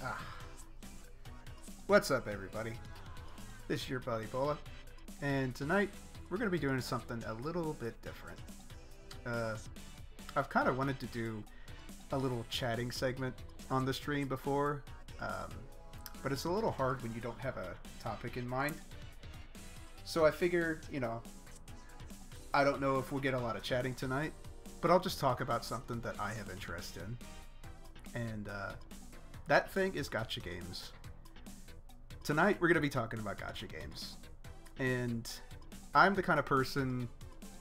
Ah. What's up, everybody? This is your buddy Bola, and tonight we're going to be doing something a little bit different. Uh, I've kind of wanted to do a little chatting segment on the stream before, um, but it's a little hard when you don't have a topic in mind. So I figured, you know, I don't know if we'll get a lot of chatting tonight, but I'll just talk about something that I have interest in. And uh, that thing is gacha games. Tonight we're going to be talking about gacha games. And I'm the kind of person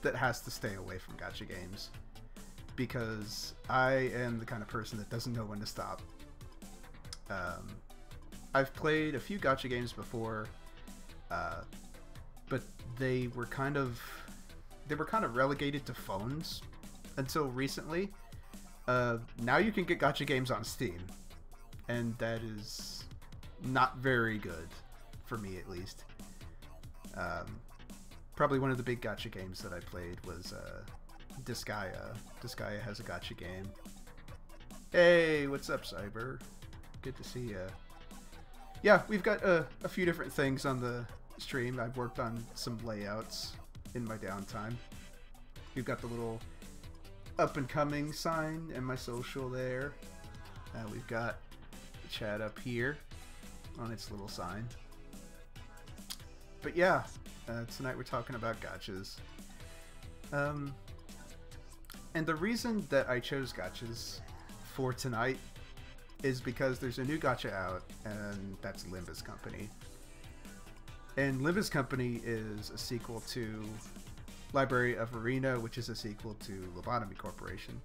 that has to stay away from gacha games because I am the kind of person that doesn't know when to stop. Um, I've played a few gacha games before, uh, but they were kind of they were kind of relegated to phones until recently. Uh, now you can get gacha games on Steam, and that is not very good for me, at least. Um, probably one of the big gacha games that I played was uh, Disgaea. Disgaea has a gacha game. Hey, what's up, Cyber? Good to see you. Yeah, we've got uh, a few different things on the stream. I've worked on some layouts in my downtime. We've got the little up and coming sign and my social there. Uh, we've got chat up here on its little sign. But yeah, uh, tonight we're talking about gachas. Um, and the reason that I chose gachas for tonight is because there's a new gacha out, and that's Limbus Company. And Limbus Company is a sequel to Library of Ruina, which is a sequel to Lobotomy Corporation.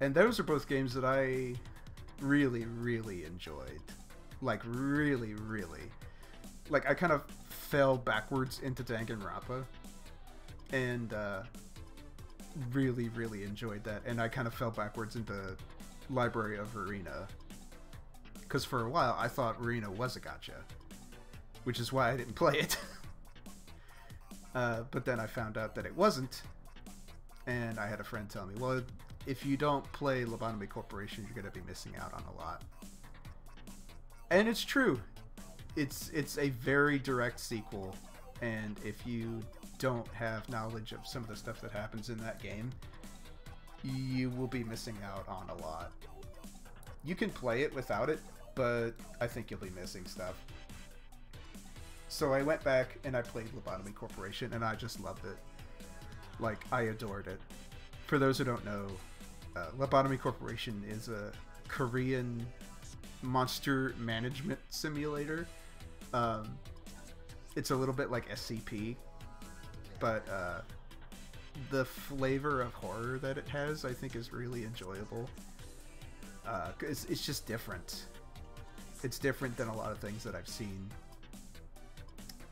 And those are both games that I really, really enjoyed. Like, really, really. Like, I kind of fell backwards into Danganronpa. And, uh, really, really enjoyed that. And I kind of fell backwards into Library of Ruina. Because for a while, I thought Ruina was a gacha. Which is why I didn't play it. Uh, but then I found out that it wasn't, and I had a friend tell me, "Well, if you don't play Lobotomy Corporation, you're going to be missing out on a lot." And it's true. It's it's a very direct sequel, and if you don't have knowledge of some of the stuff that happens in that game, you will be missing out on a lot. You can play it without it, but I think you'll be missing stuff. So I went back and I played Lobotomy Corporation, and I just loved it. Like I adored it. For those who don't know, uh, Lobotomy Corporation is a Korean monster management simulator. Um, it's a little bit like SCP, but uh, the flavor of horror that it has, I think, is really enjoyable. Uh, it's, it's just different. It's different than a lot of things that I've seen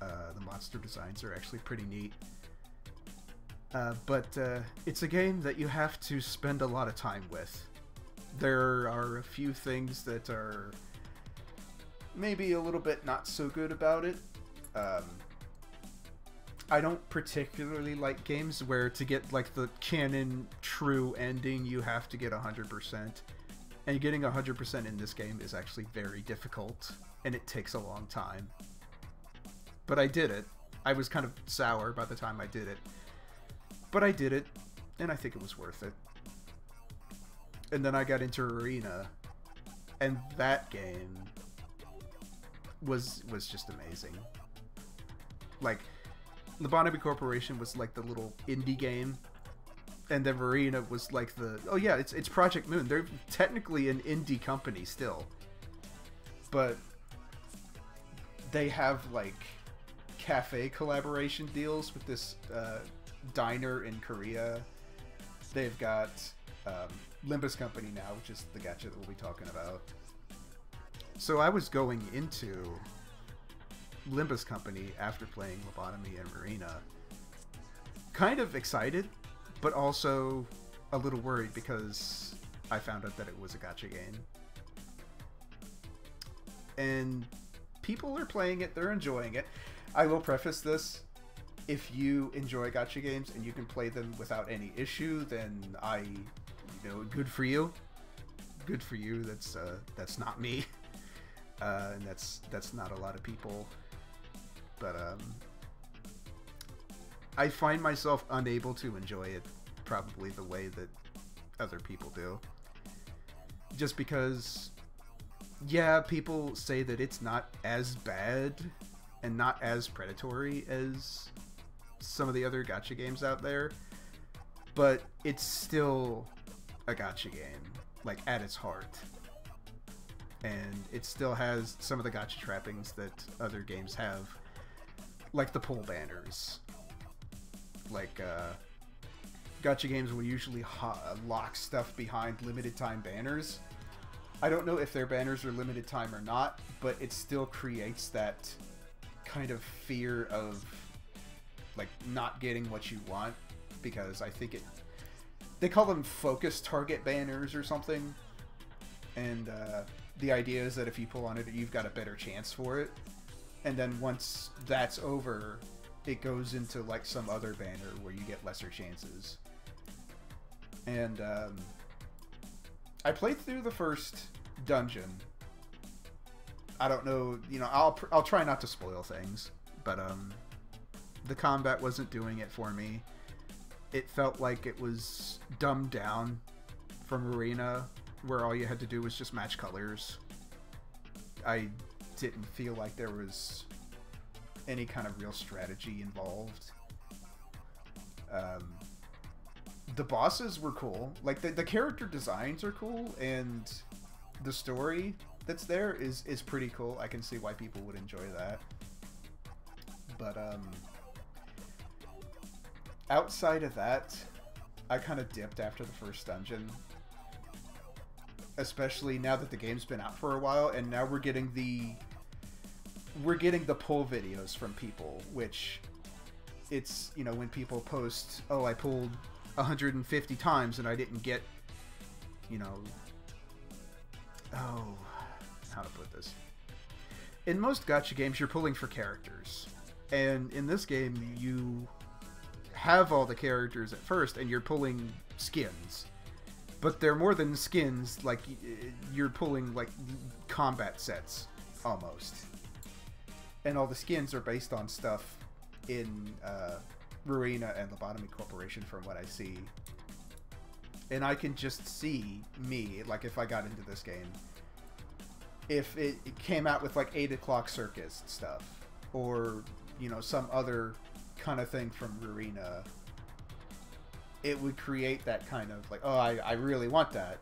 uh, the monster designs are actually pretty neat. Uh, but uh, it's a game that you have to spend a lot of time with. There are a few things that are maybe a little bit not so good about it. Um, I don't particularly like games where to get like the canon true ending you have to get 100%. And getting 100% in this game is actually very difficult and it takes a long time but I did it. I was kind of sour by the time I did it. But I did it, and I think it was worth it. And then I got into Ruina, and that game was was just amazing. Like, Lobotomy Corporation was like the little indie game, and then Ruina was like the oh yeah, it's it's Project Moon. They're technically an indie company still, but they have like cafe collaboration deals with this uh, diner in Korea. They've got um, Limbus Company now, which is the gacha that we'll be talking about. So I was going into Limbus Company after playing Lobotomy and Ruina, kind of excited, but also a little worried because I found out that it was a gacha game. And people are playing it, they're enjoying it. I will preface this. If you enjoy gacha games and you can play them without any issue, then I, you know, good for you. good for you. That's uh, that's not me, uh, and that's that's not a lot of people. But um, I find myself unable to enjoy it, probably the way that other people do. Just because, yeah, people say that it's not as bad and not as predatory as some of the other gacha games out there, but it's still a gacha game, like at its heart. And it still has some of the gacha trappings that other games have, like the pull banners. Like, uh, gacha games will usually lock stuff behind limited time banners. I don't know if their banners are limited time or not, but it still creates that kind of fear of like not getting what you want because I think it they call them focus target banners or something. And uh, the idea is that if you pull on it, you've got a better chance for it. And then once that's over, it goes into like some other banner where you get lesser chances. And um, I played through the first dungeon. I don't know, you know, I'll I'll try not to spoil things, but um, the combat wasn't doing it for me it felt like it was dumbed down from Ruina, where all you had to do was just match colors. I didn't feel like there was any kind of real strategy involved. Um, the bosses were cool. Like the, the character designs are cool, and the story that's there is is pretty cool. I can see why people would enjoy that. But um, outside of that, I kind of dipped after the first dungeon. Especially now that the game's been out for a while, and now we're getting the we're getting the pull videos from people, which it's you know when people post, oh I pulled 150 times and I didn't get, you know, oh how to put this. In most gacha games, you're pulling for characters, and in this game, you have all the characters at first and you're pulling skins. But they're more than skins, like you're pulling like combat sets almost. And all the skins are based on stuff in uh, Ruina and Lobotomy Corporation from what I see. And I can just see me, like if I got into this game, if it, it came out with like 8 o'clock circus stuff, or, you know, some other kind of thing from Ruina, it would create that kind of like, oh, I, I really want that.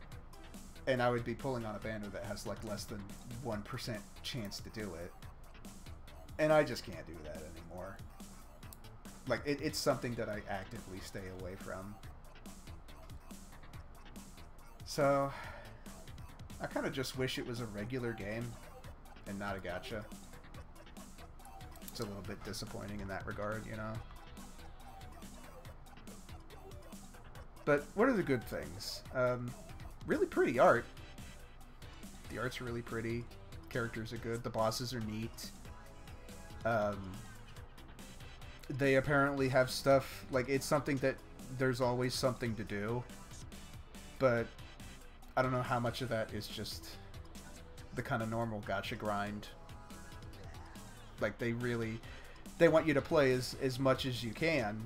And I would be pulling on a banner that has like less than 1% chance to do it. And I just can't do that anymore. Like, it, it's something that I actively stay away from. So, I kind of just wish it was a regular game and not a gacha a little bit disappointing in that regard, you know. But what are the good things? Um, really pretty art. The art's really pretty. Characters are good. The bosses are neat. Um, they apparently have stuff like it's something that there's always something to do, but I don't know how much of that is just the kind of normal gacha grind like they really they want you to play as as much as you can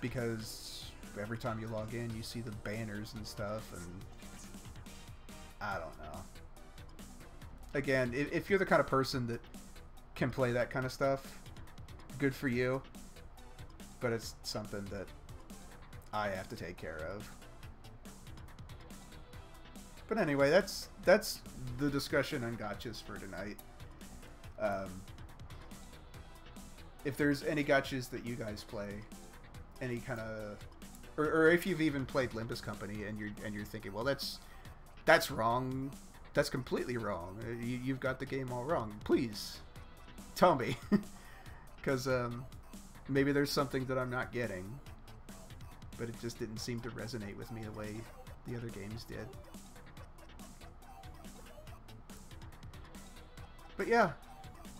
because every time you log in you see the banners and stuff and I don't know. Again, if, if you're the kind of person that can play that kind of stuff, good for you. But it's something that I have to take care of. But anyway, that's that's the discussion on gachas for tonight. Um, if there's any gachas that you guys play, any kind of, or, or if you've even played Limbus Company and you're and you're thinking, well, that's that's wrong, that's completely wrong. Uh, you, you've got the game all wrong. Please tell me, because um, maybe there's something that I'm not getting, but it just didn't seem to resonate with me the way the other games did. But yeah,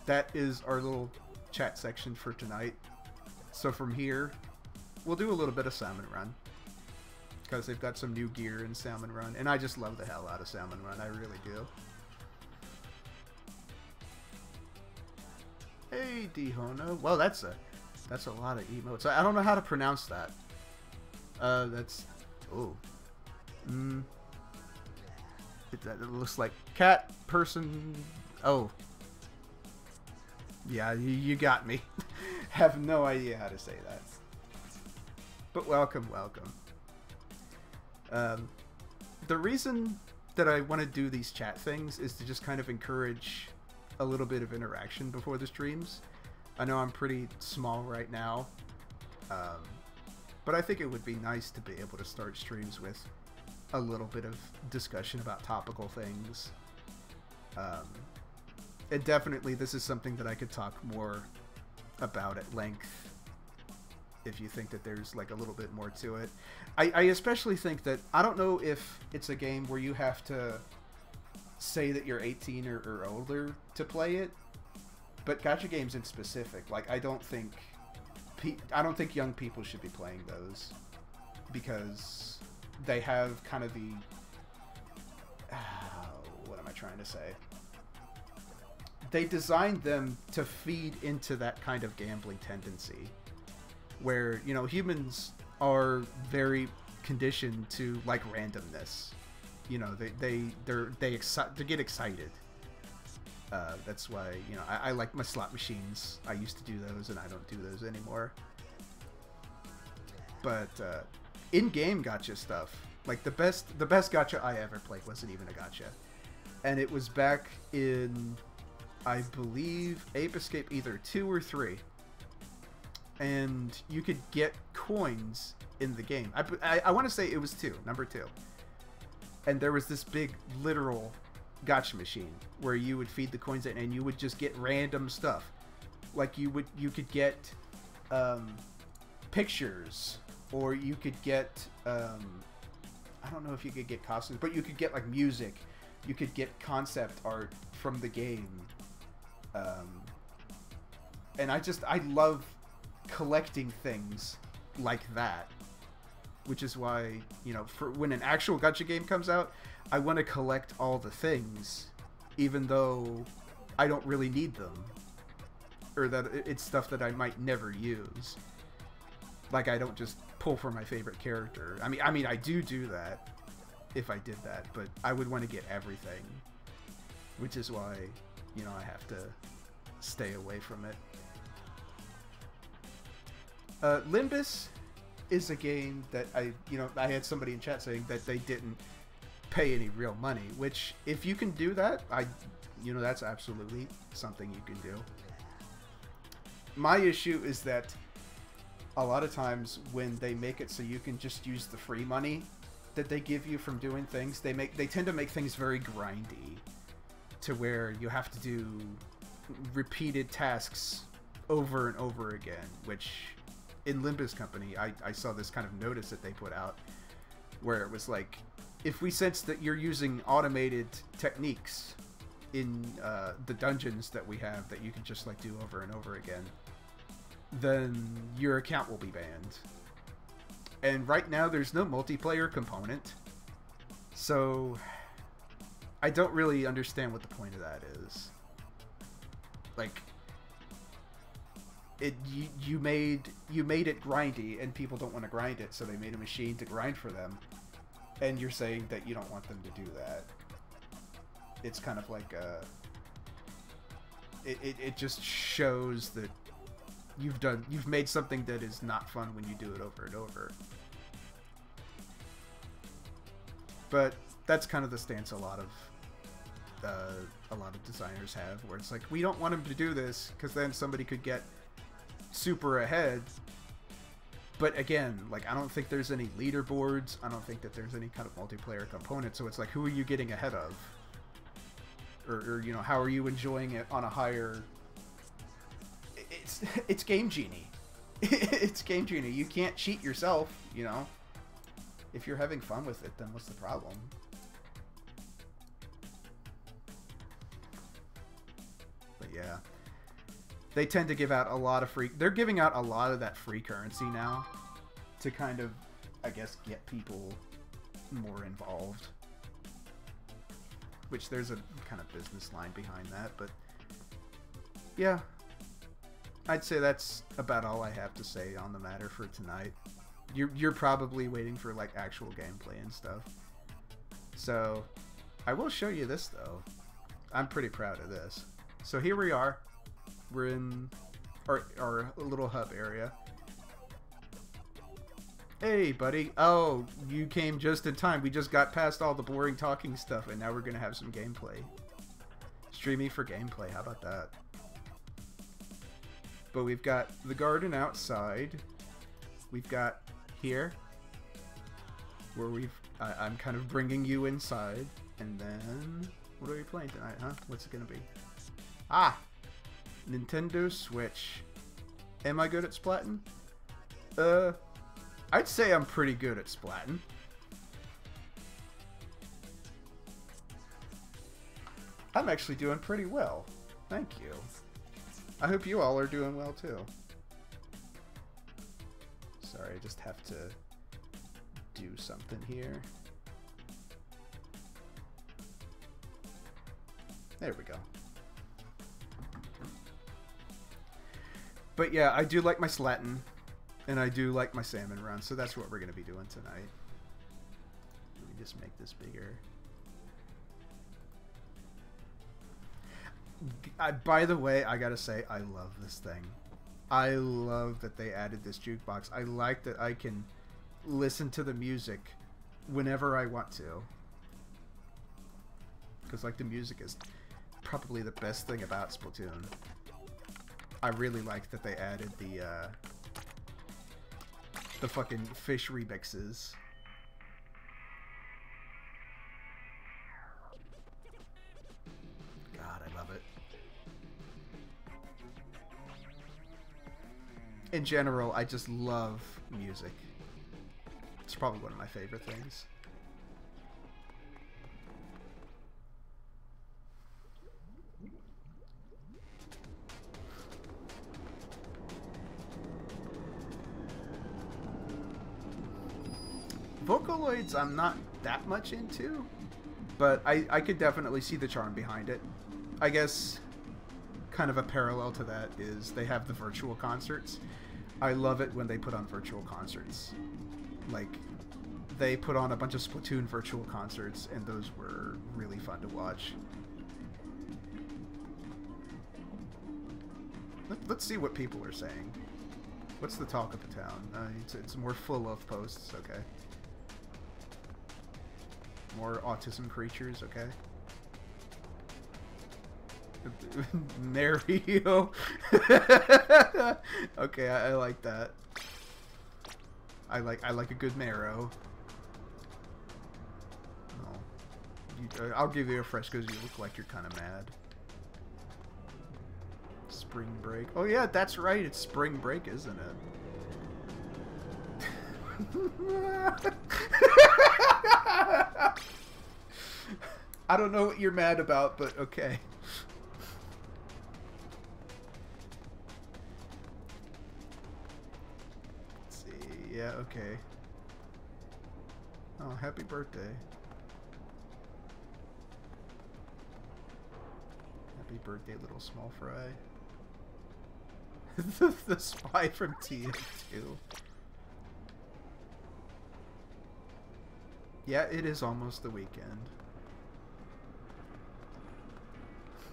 that is our little chat section for tonight. So from here, we'll do a little bit of Salmon Run. because they've got some new gear in Salmon Run, and I just love the hell out of Salmon Run. I really do. Hey, Dihono. Well, that's a that's a lot of emotes. I don't know how to pronounce that. Uh, that's oh, mm. It, it looks like cat person. Oh, yeah, you, got me. Have no idea how to say that. But welcome, welcome. Um, the reason that I want to do these chat things is to just kind of encourage a little bit of interaction before the streams. I know I'm pretty small right now, um, but I think it would be nice to be able to start streams with a little bit of discussion about topical things. Um, and definitely, this is something that I could talk more about at length if you think that there's like a little bit more to it. I, I especially think that I don't know if it's a game where you have to say that you're 18 or, or older to play it, but gacha games in specific, like I don't think I don't think young people should be playing those because they have kind of the what am I trying to say? They designed them to feed into that kind of gambling tendency where you know humans are very conditioned to like randomness. You know, they they they're they excite they get excited. Uh, that's why you know I, I like my slot machines. I used to do those, and I don't do those anymore. But uh, in-game gacha stuff, like the best the best gacha I ever played wasn't even a gacha and it was back in I believe Ape Escape either two or three and you could get coins in the game. I, I, I want to say it was two, number two. And there was this big literal gacha machine where you would feed the coins in and you would just get random stuff. Like you would you could get um, pictures or you could get um, I don't know if you could get costumes, but you could get like music. You could get concept art from the game. Um, and I just I love collecting things like that. Which is why, you know, for when an actual gacha game comes out, I want to collect all the things, even though I don't really need them. Or that it's stuff that I might never use. Like I don't just pull for my favorite character. I mean, I mean, I do do that if I did that, but I would want to get everything, which is why, you know, I have to stay away from it. Uh, Limbus is a game that I, you know, I had somebody in chat saying that they didn't pay any real money. Which, if you can do that, I, you know, that's absolutely something you can do. My issue is that a lot of times when they make it so you can just use the free money that they give you from doing things, they make they tend to make things very grindy, to where you have to do repeated tasks over and over again, which in Limbus Company, I, I saw this kind of notice that they put out where it was like, if we sense that you're using automated techniques in uh, the dungeons that we have that you can just like do over and over again, then your account will be banned. And right now, there's no multiplayer component, so I don't really understand what the point of that is. Like, it you, you made you made it grindy and people don't want to grind it so they made a machine to grind for them. And you're saying that you don't want them to do that. It's kind of like a it, it, it just shows that you've done you've made something that is not fun when you do it over and over. But that's kind of the stance a lot of uh, a lot of designers have where it's like we don't want them to do this because then somebody could get super ahead. But again, like I don't think there's any leaderboards. I don't think that there's any kind of multiplayer component. So it's like, who are you getting ahead of? Or, or you know, how are you enjoying it on a higher? It's it's Game Genie. it's Game Genie. You can't cheat yourself. You know, if you're having fun with it, then what's the problem? They tend to give out a lot of free. They're giving out a lot of that free currency now to kind of I guess, get people more involved. Which there's a kind of business line behind that, but yeah, I'd say that's about all I have to say on the matter for tonight. You're, you're probably waiting for like actual gameplay and stuff. So I will show you this though. I'm pretty proud of this. So here we are. We're in our, our little hub area. Hey, buddy. Oh, you came just in time. We just got past all the boring talking stuff, and now we're going to have some gameplay. Streaming for gameplay. How about that? But we've got the garden outside. We've got here, where we've... I, I'm kind of bringing you inside. And then... What are we playing tonight, huh? What's it going to be? Ah! Nintendo Switch. Am I good at Splatoon? Uh... I'd say I'm pretty good at splatting. I'm actually doing pretty well. Thank you. I hope you all are doing well too. Sorry, I just have to do something here. There we go. But yeah, I do like my Slatin. And I do like my salmon run, so that's what we're to be doing tonight. Let me just make this bigger. I, by the way, I gotta say, I love this thing. I love that they added this jukebox. I like that I can listen to the music whenever I want to. Because, like, the music is probably the best thing about Splatoon. I really like that they added the, uh, the fucking fish remixes. God, I love it. In general, I just love music. It's probably one of my favorite things. I'm not that much into, but I, I could definitely see the charm behind it. I guess kind of a parallel to that is they have the virtual concerts. I love it when they put on virtual concerts. Like, they put on a bunch of Splatoon virtual concerts, and those were really fun to watch. Let, us see what people are saying. What's the talk of the town? Uh, it's, it's more full of posts, okay. More autism creatures, okay? Mario. okay, I, I, like that. I like I like a good marrow. Oh. You, uh, I'll give you a fresh because you look like you're kind of mad. Spring break. Oh yeah, that's right. It's spring break, isn't it? I don't know what you're mad about, but okay. Let's see. Yeah, okay. Oh, happy birthday. Happy birthday, little small fry. the, the spy from TF2. Yeah, it is almost the weekend.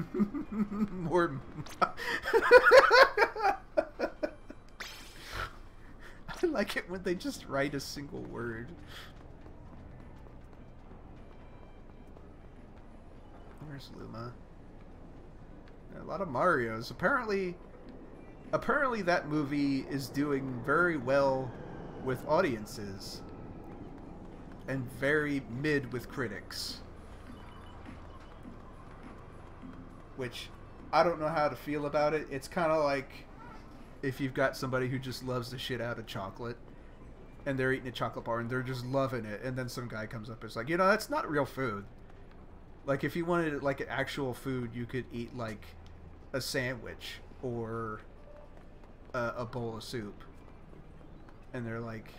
More. I like it when they just write a single word. Where's Luma? A lot of Mario's. Apparently, apparently that movie is doing very well with audiences and very mid with critics. Which I don't know how to feel about it. It's kind of like if you've got somebody who just loves the shit out of chocolate and they're eating a chocolate bar and they're just loving it and then some guy comes up and is like, "You know, that's not real food." Like if you wanted like an actual food, you could eat like a sandwich or a, a bowl of soup. And they're like,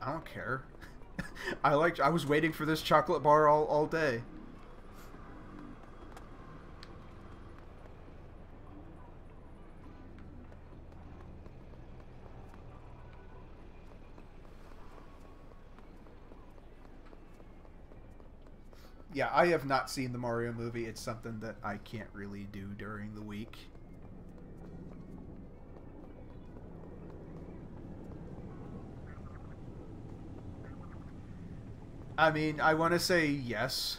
I don't care. I like. I was waiting for this chocolate bar all all day. Yeah, I have not seen the Mario movie. It's something that I can't really do during the week. I mean, I want to say yes,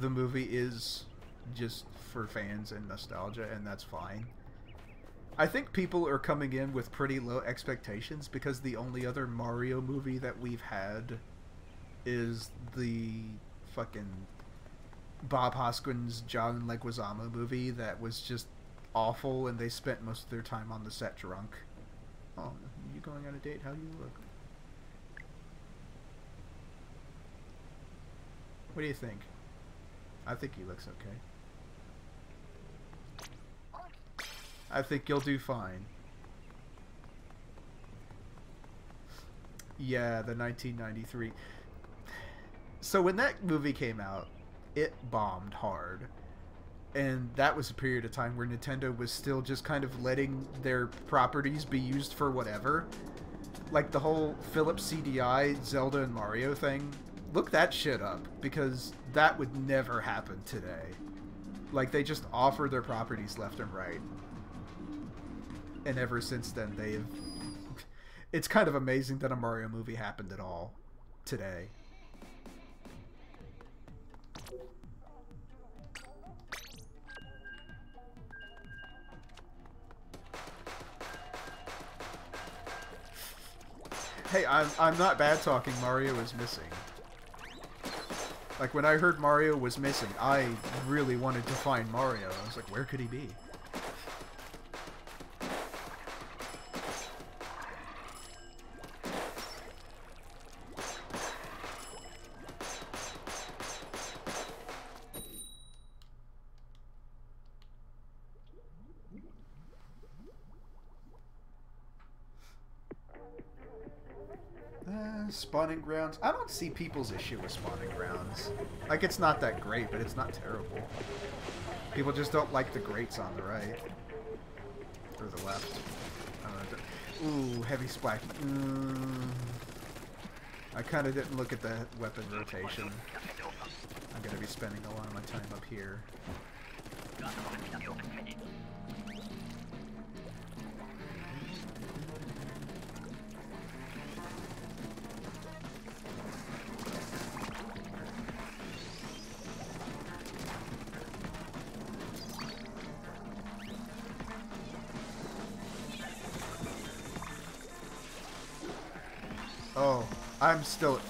the movie is just for fans and nostalgia, and that's fine. I think people are coming in with pretty low expectations because the only other Mario movie that we've had is the fucking Bob Hoskins John Leguizamo movie that was just awful, and they spent most of their time on the set drunk. Oh, you going on a date? How do you look? What do you think? I think he looks okay. I think you'll do fine. Yeah, the 1993. So when that movie came out, it bombed hard. And that was a period of time where Nintendo was still just kind of letting their properties be used for whatever. Like the whole Philips CDI, Zelda, and Mario thing. Look that shit up, because that would never happen today. Like, they just offer their properties left and right. And ever since then, they've... It's kind of amazing that a Mario movie happened at all today. Hey, I'm, I'm not bad talking Mario is missing. Like, when I heard Mario was missing, I really wanted to find Mario. I was like, where could he be? Spawning grounds. I don't see people's issue with spawning grounds. Like, it's not that great, but it's not terrible. People just don't like the grates on the right. Or the left. Ooh, heavy spike. Mm. I kind of didn't look at the weapon rotation. I'm going to be spending a lot of my time up here.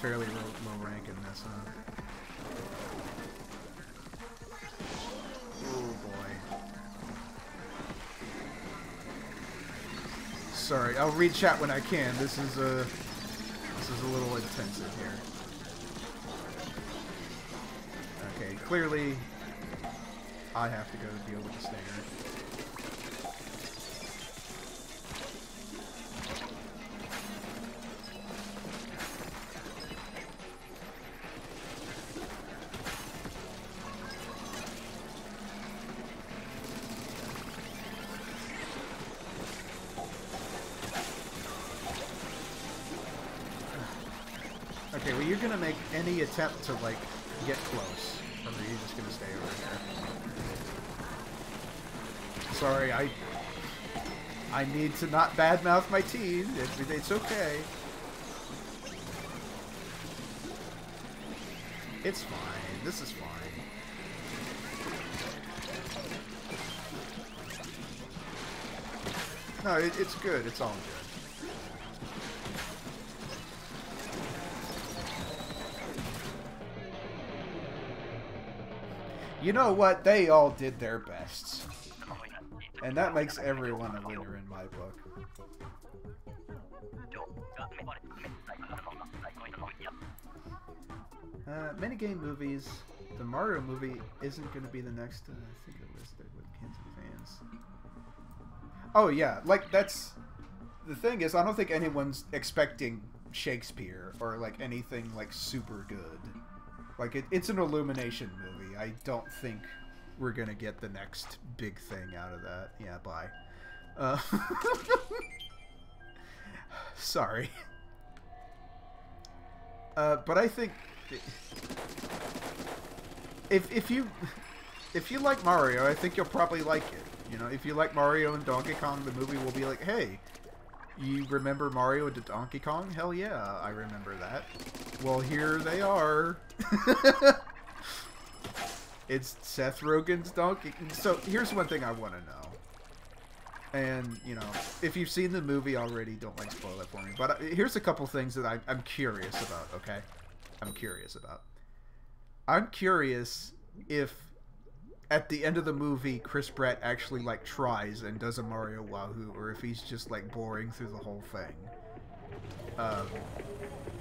Fairly low, low rank in this, huh? Oh boy. Sorry, I'll read chat when I can. This is a this is a little intensive here. Okay, clearly I have to go deal with the stinger. Attempt to, like, get close? Or are you just gonna stay over here? Sorry, I... I need to not badmouth my team. It's, it's okay. It's fine. This is fine. No, it, it's good. It's all good. You know what? They all did their best. And that makes everyone a winner in my book. Uh, minigame movies. The Mario movie isn't going to be the next. Uh, I think it fans. Oh yeah, like that's the thing is I don't think anyone's expecting Shakespeare or like anything like super good. Like it, it's an Illumination movie. I don't think we're gonna get the next big thing out of that. Yeah, bye. Uh, sorry. Uh, but I think if if you if you like Mario, I think you'll probably like it. You know, if you like Mario and Donkey Kong, the movie will be like, hey, you remember Mario and Donkey Kong? Hell yeah, I remember that. Well, here they are. it's Seth Rogen's Donkey. So here's one thing I want to know. And, you know, if you've seen the movie already, don't like spoil it for me. But uh, here's a couple things that I, I'm curious about, okay? I'm curious about. I'm curious if at the end of the movie Chris Pratt actually like tries and does a Mario Wahoo or if he's just like boring through the whole thing. Um,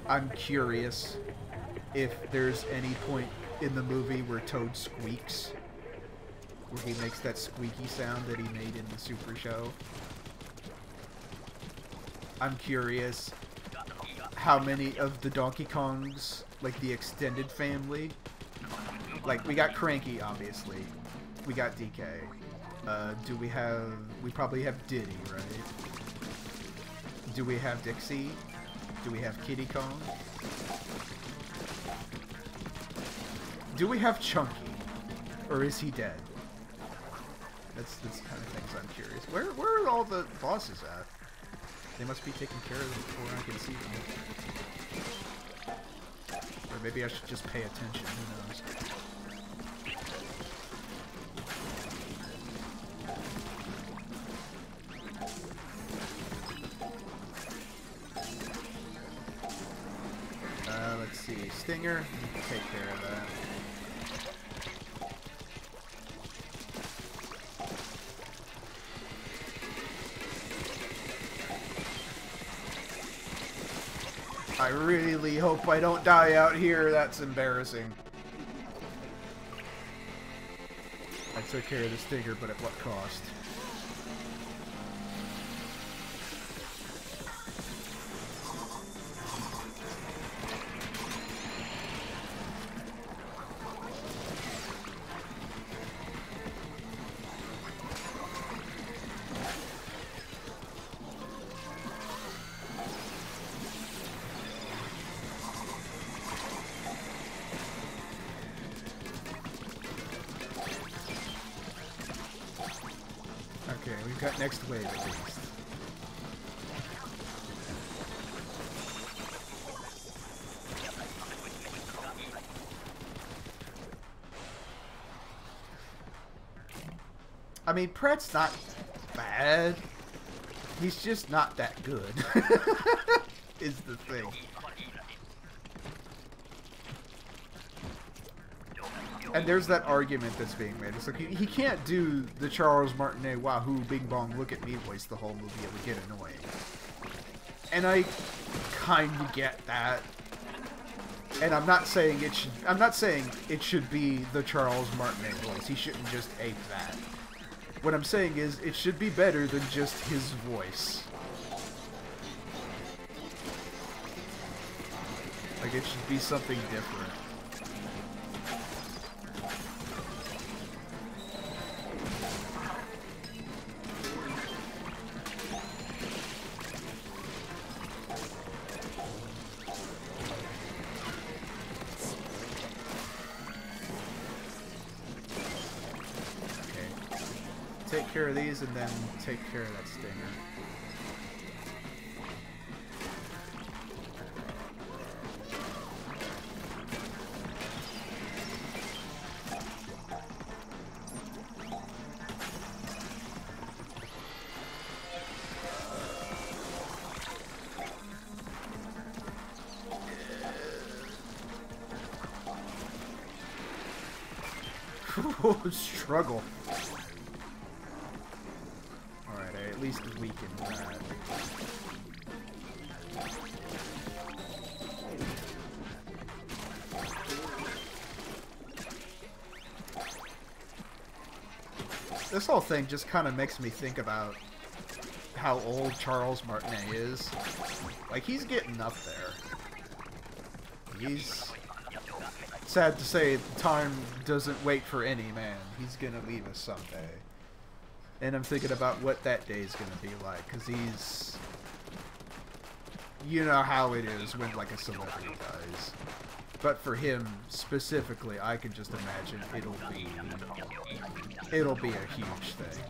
I'm curious if there's any point in the movie where Toad squeaks where he makes that squeaky sound that he made in the Super Show. I'm curious how many of the Donkey Kongs, like the extended family, like we got Cranky, obviously. We got DK. Uh, do we have? We probably have Diddy, right? Do we have Dixie? Do we have Kiddy Kong? Do we have Chunky? Or is he dead? That's that's kind of things I'm curious. Where where are all the bosses at? They must be taking care of them before I can see them. Or maybe I should just pay attention. Who knows? Stinger, take care of that. I really hope I don't die out here. That's embarrassing. I took care of the stinger, but at what cost? I mean, Pratt's not bad. He's just not that good. is the thing. And there's that argument that's being made. It's like he, can't do the Charles Martinet Wahoo Bing Bong Look at Me voice the whole movie. It would get annoying. And I kind of get that. And I'm not saying it should. I'm not saying it should be the Charles Martinet voice. He shouldn't just ape that. What I'm saying is it should be better than just his voice. Like it should be something different. And then take care of that stinger. Just kind of makes me think about how old Charles Martinet is. Like, he's getting up there. He's sad to say, time doesn't wait for any man. He's gonna leave us someday. And I'm thinking about what that day is gonna be like, because he's... You know how it is when, like, a celebrity dies. But for him, specifically, I can just imagine it'll be... It'll be a huge thing.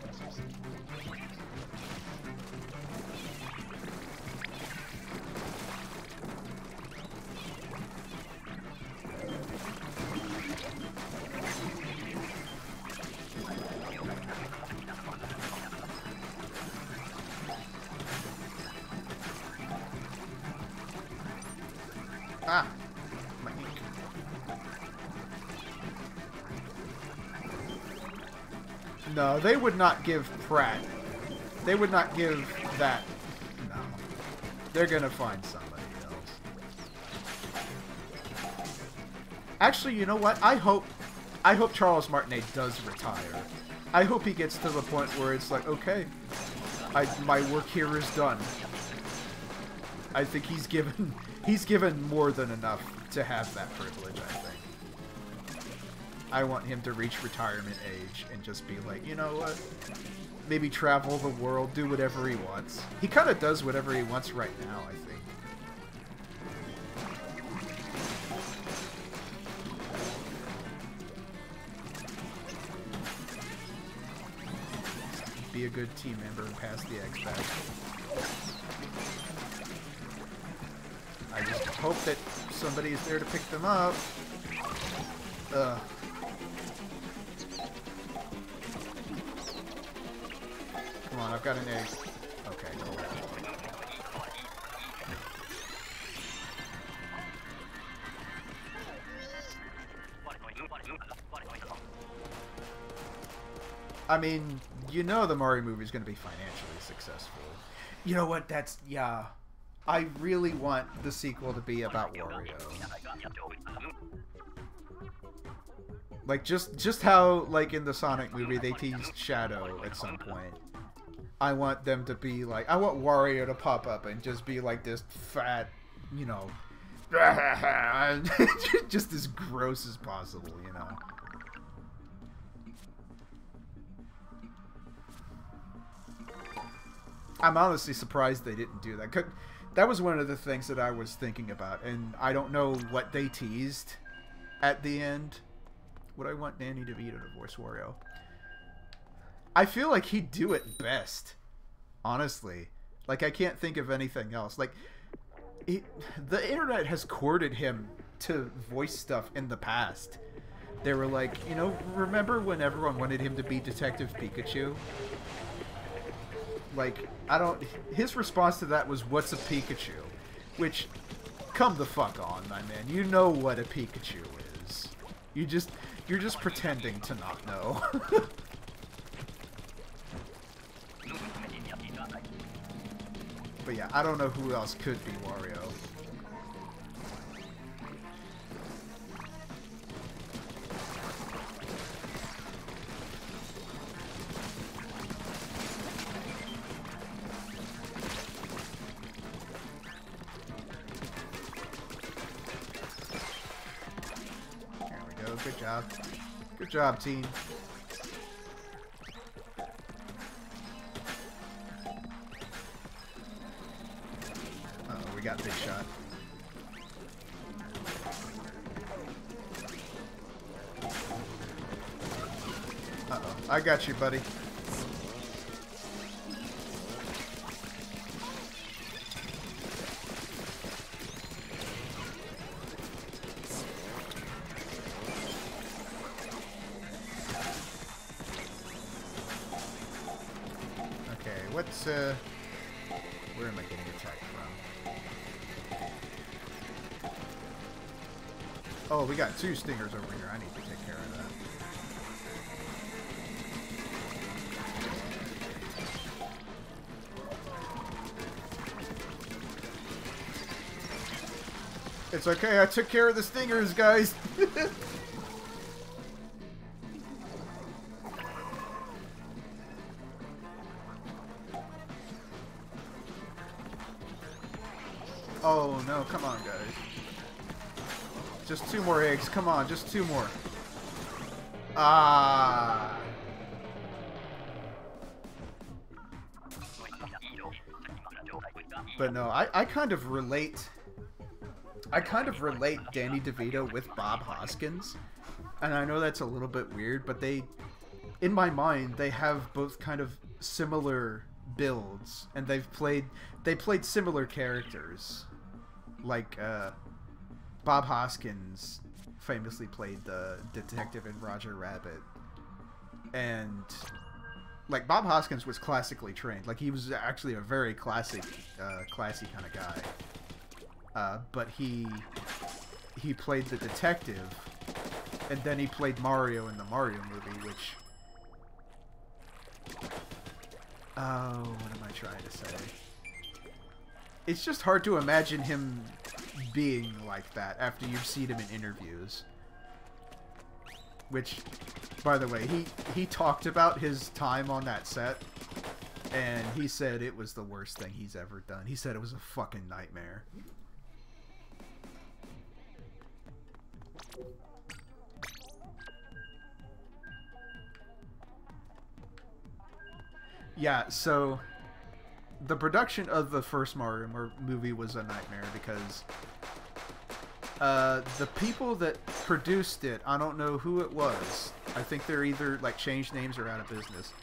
Not give Pratt. They would not give that. No. They're gonna find somebody else. Actually, you know what? I hope I hope Charles Martinet does retire. I hope he gets to the point where it's like, okay, I my work here is done. I think he's given he's given more than enough to have that privilege, I think. I want him to reach retirement age and just be like, you know what? Maybe travel the world, do whatever he wants. He kind of does whatever he wants right now, I think. Be a good team member and pass the X back. I just hope that somebody is there to pick them up. Ugh. Come on, I've got an egg. Okay, cool. I mean, you know the Mario movie is going to be financially successful. You know what? That's yeah. I really want the sequel to be about Wario. Like just just how like in the Sonic movie they teased Shadow at some point. I want them to be like I want Wario to pop up and just be like this fat, you know, just as gross as possible, you know. I'm honestly surprised they didn't do that. Could, that was one of the things that I was thinking about, and I don't know what they teased at the end. Would I want Danny DeVito to voice Wario? I feel like he'd do it best, honestly. Like I can't think of anything else. Like he, the internet has courted him to voice stuff in the past. They were like, you know, remember when everyone wanted him to be Detective Pikachu? Like, I don't. His response to that was, "What's a Pikachu?" Which, come the fuck on, my man. You know what a Pikachu is. You just, you're just pretending to not know. but yeah, I don't know who else could be Wario. There we go. Good job. Good job, team. Got big shot. Uh oh, I got you, buddy. Two stingers over here. I need to take care of that. It's okay, I took care of the stingers, guys. Come on, just two more. Ah. But no, I, I kind of relate... I kind of relate Danny DeVito with Bob Hoskins. And I know that's a little bit weird, but they... In my mind, they have both kind of similar builds. And they've played... They played similar characters. Like, uh... Bob Hoskins famously played the detective in Roger Rabbit. And like Bob Hoskins was classically trained. Like he was actually a very classic, uh, classy kind of guy. Uh, but he he played the detective, and then he played Mario in the Mario movie, which. Oh, what am I trying to say? It's just hard to imagine him being like that after you've seen him in interviews. Which by the way, he he talked about his time on that set, and he said it was the worst thing he's ever done. He said it was a fucking nightmare. Yeah, so the production of the first Mario movie was a nightmare because uh, the people that produced it, I don't know who it was. I think they're either like changed names or out of business.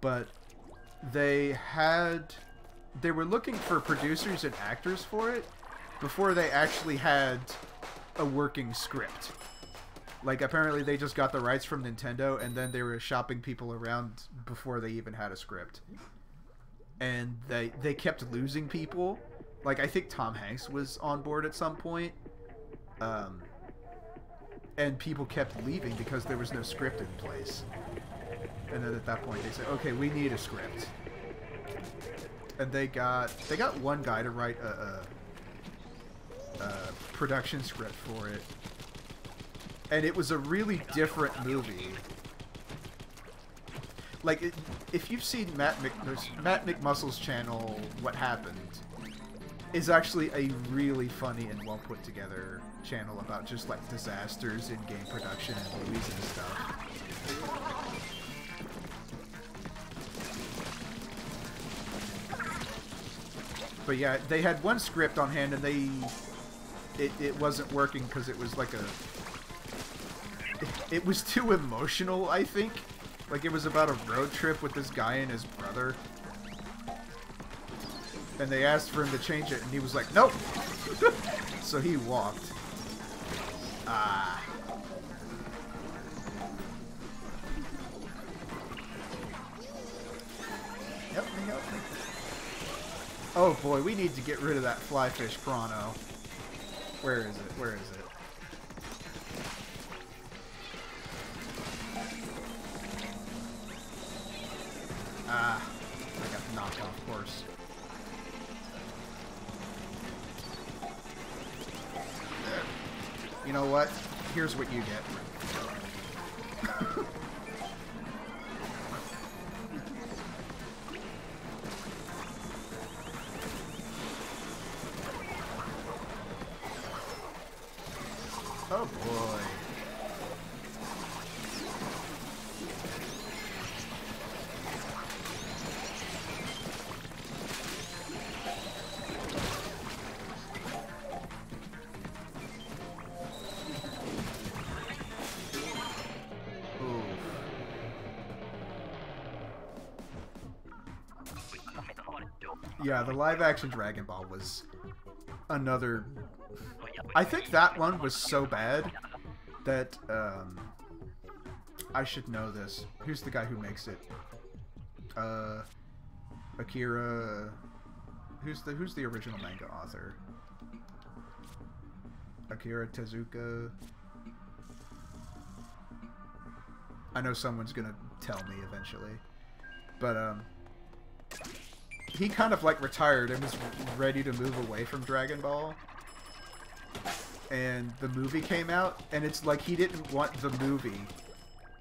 But they had they were looking for producers and actors for it before they actually had a working script. Like apparently they just got the rights from Nintendo and then they were shopping people around before they even had a script. And they they kept losing people. Like I think Tom Hanks was on board at some point um, and people kept leaving because there was no script in place. And then at that point they said, okay, we need a script. And they got they got one guy to write a, a, a production script for it. And it was a really different movie. Like, if you've seen Matt, Mc, Matt McMuscle's channel, What Happened, is actually a really funny and well put together channel about just like disasters in game production and movies and stuff. But yeah, they had one script on hand and they it, it wasn't working because it was like a it was too emotional, I think. Like it was about a road trip with this guy and his brother and they asked for him to change it, and he was like, nope. so he walked. Ah. Help me, help me. Oh boy, we need to get rid of that flyfish chrono. Where is it? Where is it? Ah, I got knocked off course. You know what? Here's what you get. oh boy. Yeah, the live action Dragon Ball was another. I think that one was so bad that um, I should know this. Who's the guy who makes it? Uh, Akira. Who's the Who's the original manga author? Akira Tezuka. I know someone's gonna tell me eventually, but um, he kind of like retired and was ready to move away from Dragon Ball. And the movie came out, and it's like he didn't want the movie,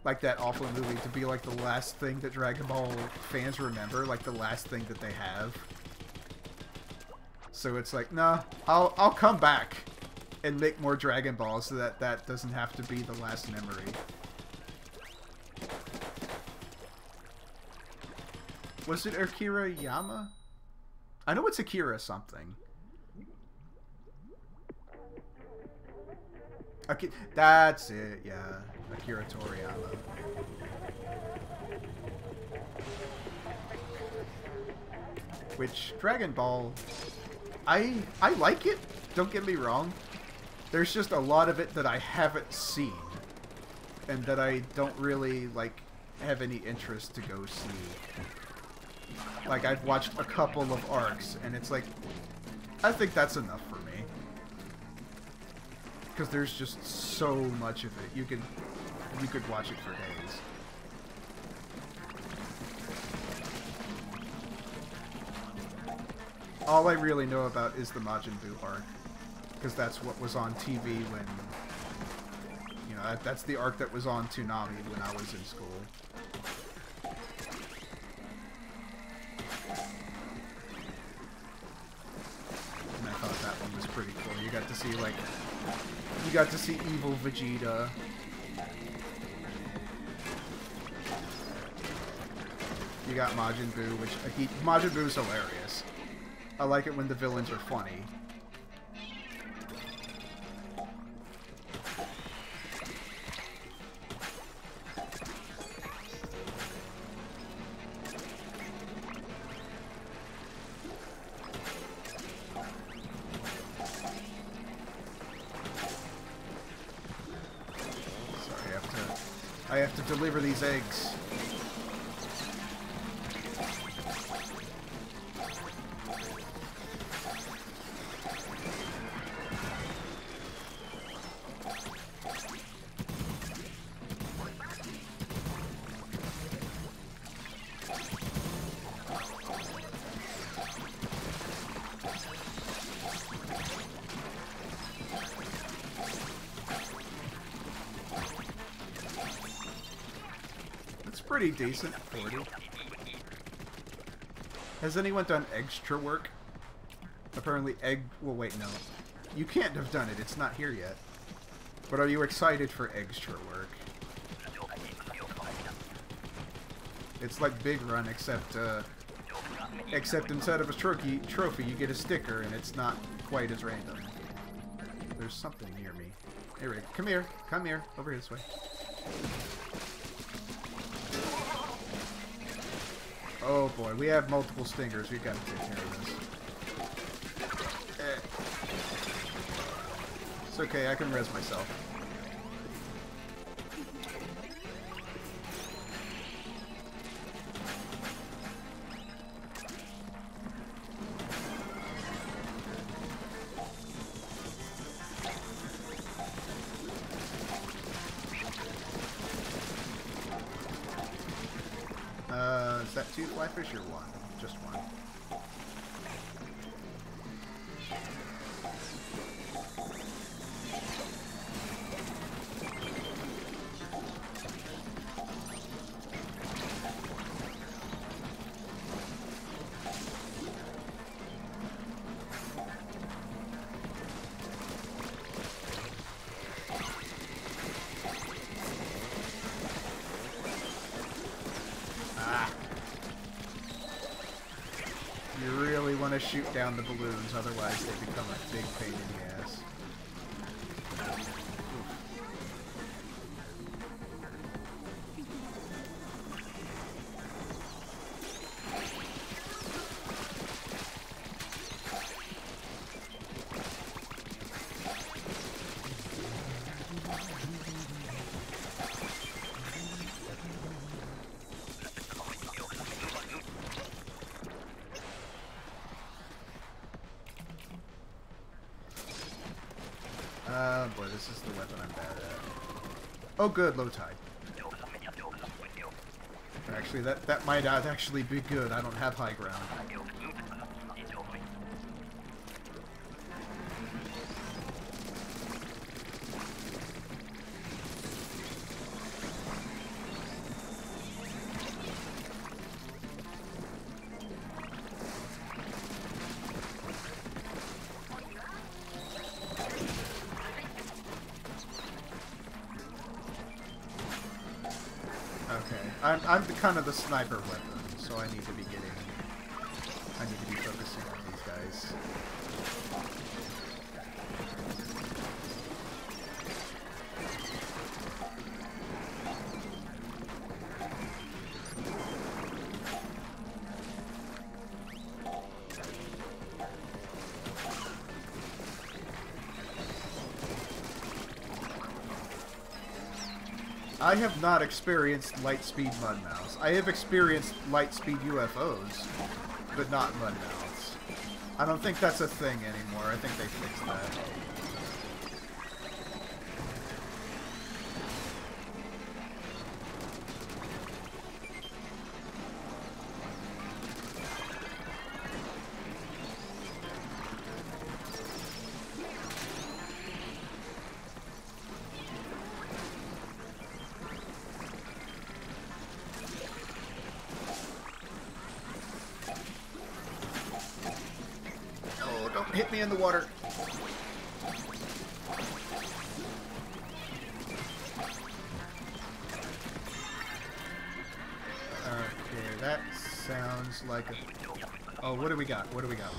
like that awful movie, to be like the last thing that Dragon Ball fans remember, like the last thing that they have. So it's like, nah, I'll I'll come back. and make more Dragon Balls so that that doesn't have to be the last memory. Was it Akira Yama? I know it's Akira something. Okay, that's it, yeah. Akira Toriyama. Which, Dragon Ball, I I like it, don't get me wrong. There's just a lot of it that I haven't seen. And that I don't really, like, have any interest to go see. Like, I've watched a couple of arcs, and it's like, I think that's enough for me. Because there's just so much of it. You could, you could watch it for days. All I really know about is the Majin Buu arc. Because that's what was on TV when... You know, that, that's the arc that was on Toonami when I was in school. Got to see, like... You got to see evil Vegeta. You got Majin Buu, which... Uh, he, Majin Buu's hilarious. I like it when the villains are funny. Eggs. Pretty decent. 40. Has anyone done Eggstra Work? Apparently egg... Well, wait, no. You can't have done it. It's not here yet. But are you excited for Eggstra Work? It's like Big Run, except, uh... Except instead of a trophy, trophy, you get a sticker, and it's not quite as random. There's something near me. Hey, Rick, come here. Come here. Over here this way. Oh boy, we have multiple stingers. We've gotta take care of this. Eh. It's okay, I can res myself. Down the balloons, otherwise they become a big pain Oh, good, low tide. Actually, that that might uh, actually be good. I don't have high ground. Sniper weapon, so I need to be getting... I have not experienced light Lightspeed Mudmouths. I have experienced Lightspeed UFOs, but not Mudmouths. I don't think that's a thing anymore. I think they fixed that. What do we got?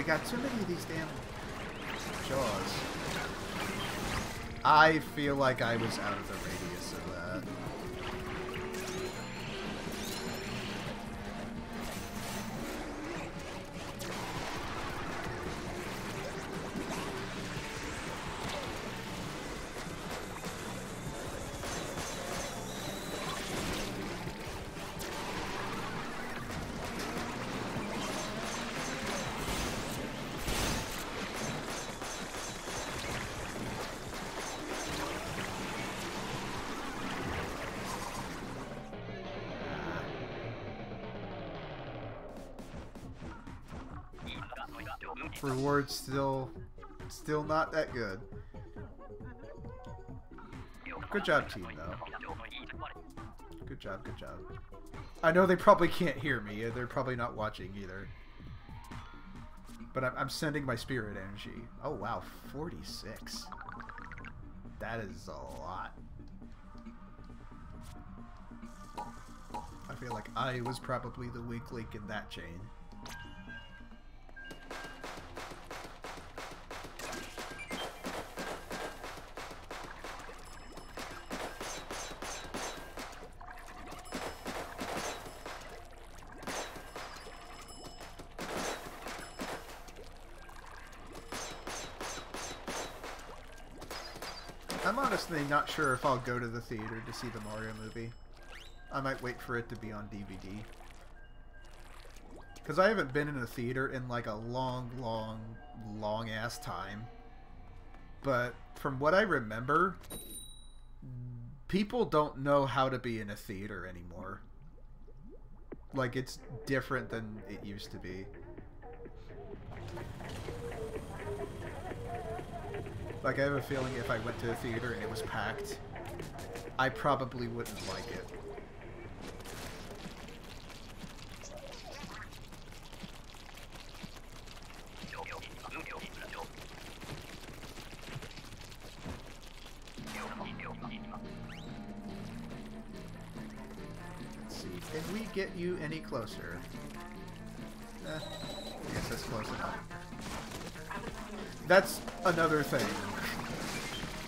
We got too many of these damn jaws. I feel like I was Reward still, still not that good. Good job, team, though. Good job, good job. I know they probably can't hear me. They're probably not watching either. But I'm, I'm sending my spirit energy. Oh, wow. 46. That is a lot. I feel like I was probably the weak link in that chain. Not sure if I'll go to the theater to see the Mario movie. I might wait for it to be on DVD. Because I haven't been in a theater in like a long, long, long ass time. But from what I remember, people don't know how to be in a theater anymore. Like, it's different than it used to be. Like, I have a feeling if I went to a theater and it was packed, I probably wouldn't like it. Let's see, can we get you any closer? Eh, I guess that's close enough. That's another thing.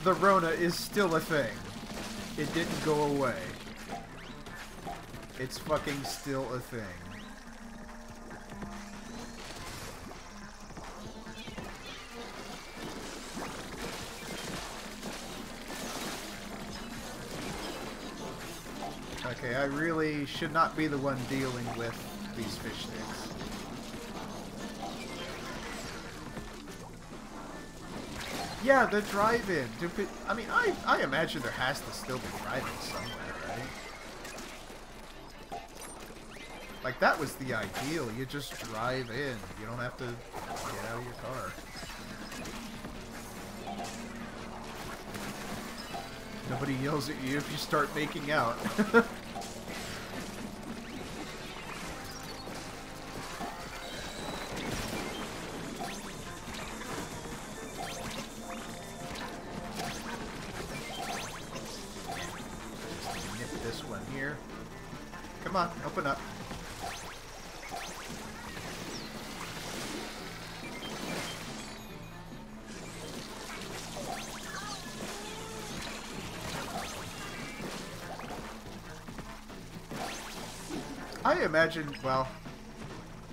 The Rona is still a thing. It didn't go away. It's fucking still a thing. Okay, I really should not be the one dealing with these fish sticks. Yeah, the drive-in. I mean, I, I imagine there has to still be drive-in somewhere, right? Like, that was the ideal. You just drive in. You don't have to get out of your car. Nobody yells at you if you start making out. imagine, well,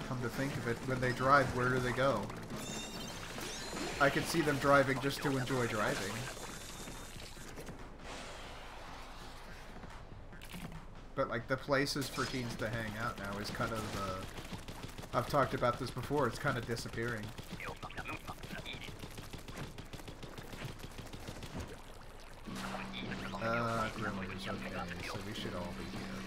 come to think of it, when they drive, where do they go? I could see them driving just to enjoy driving. but like the places for teens to hang out now is kind of uh, I've talked about this before. It's kind of disappearing. Uh, Gremlins, okay, so we should all be here.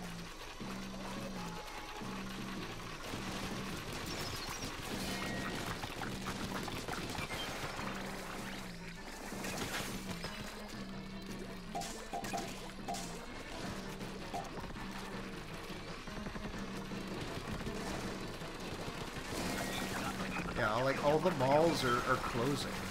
Closing.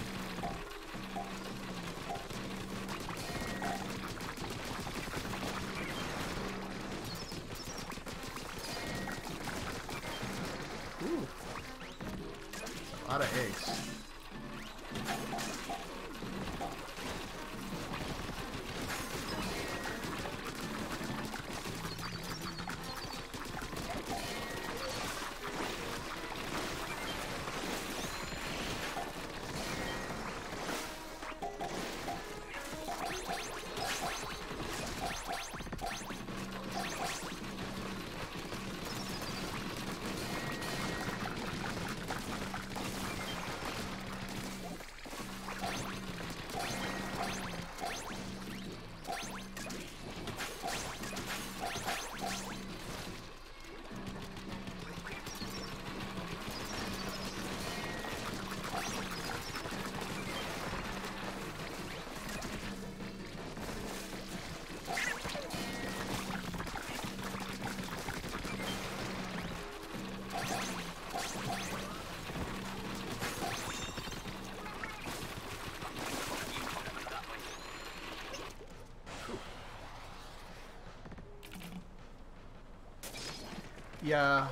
Yeah.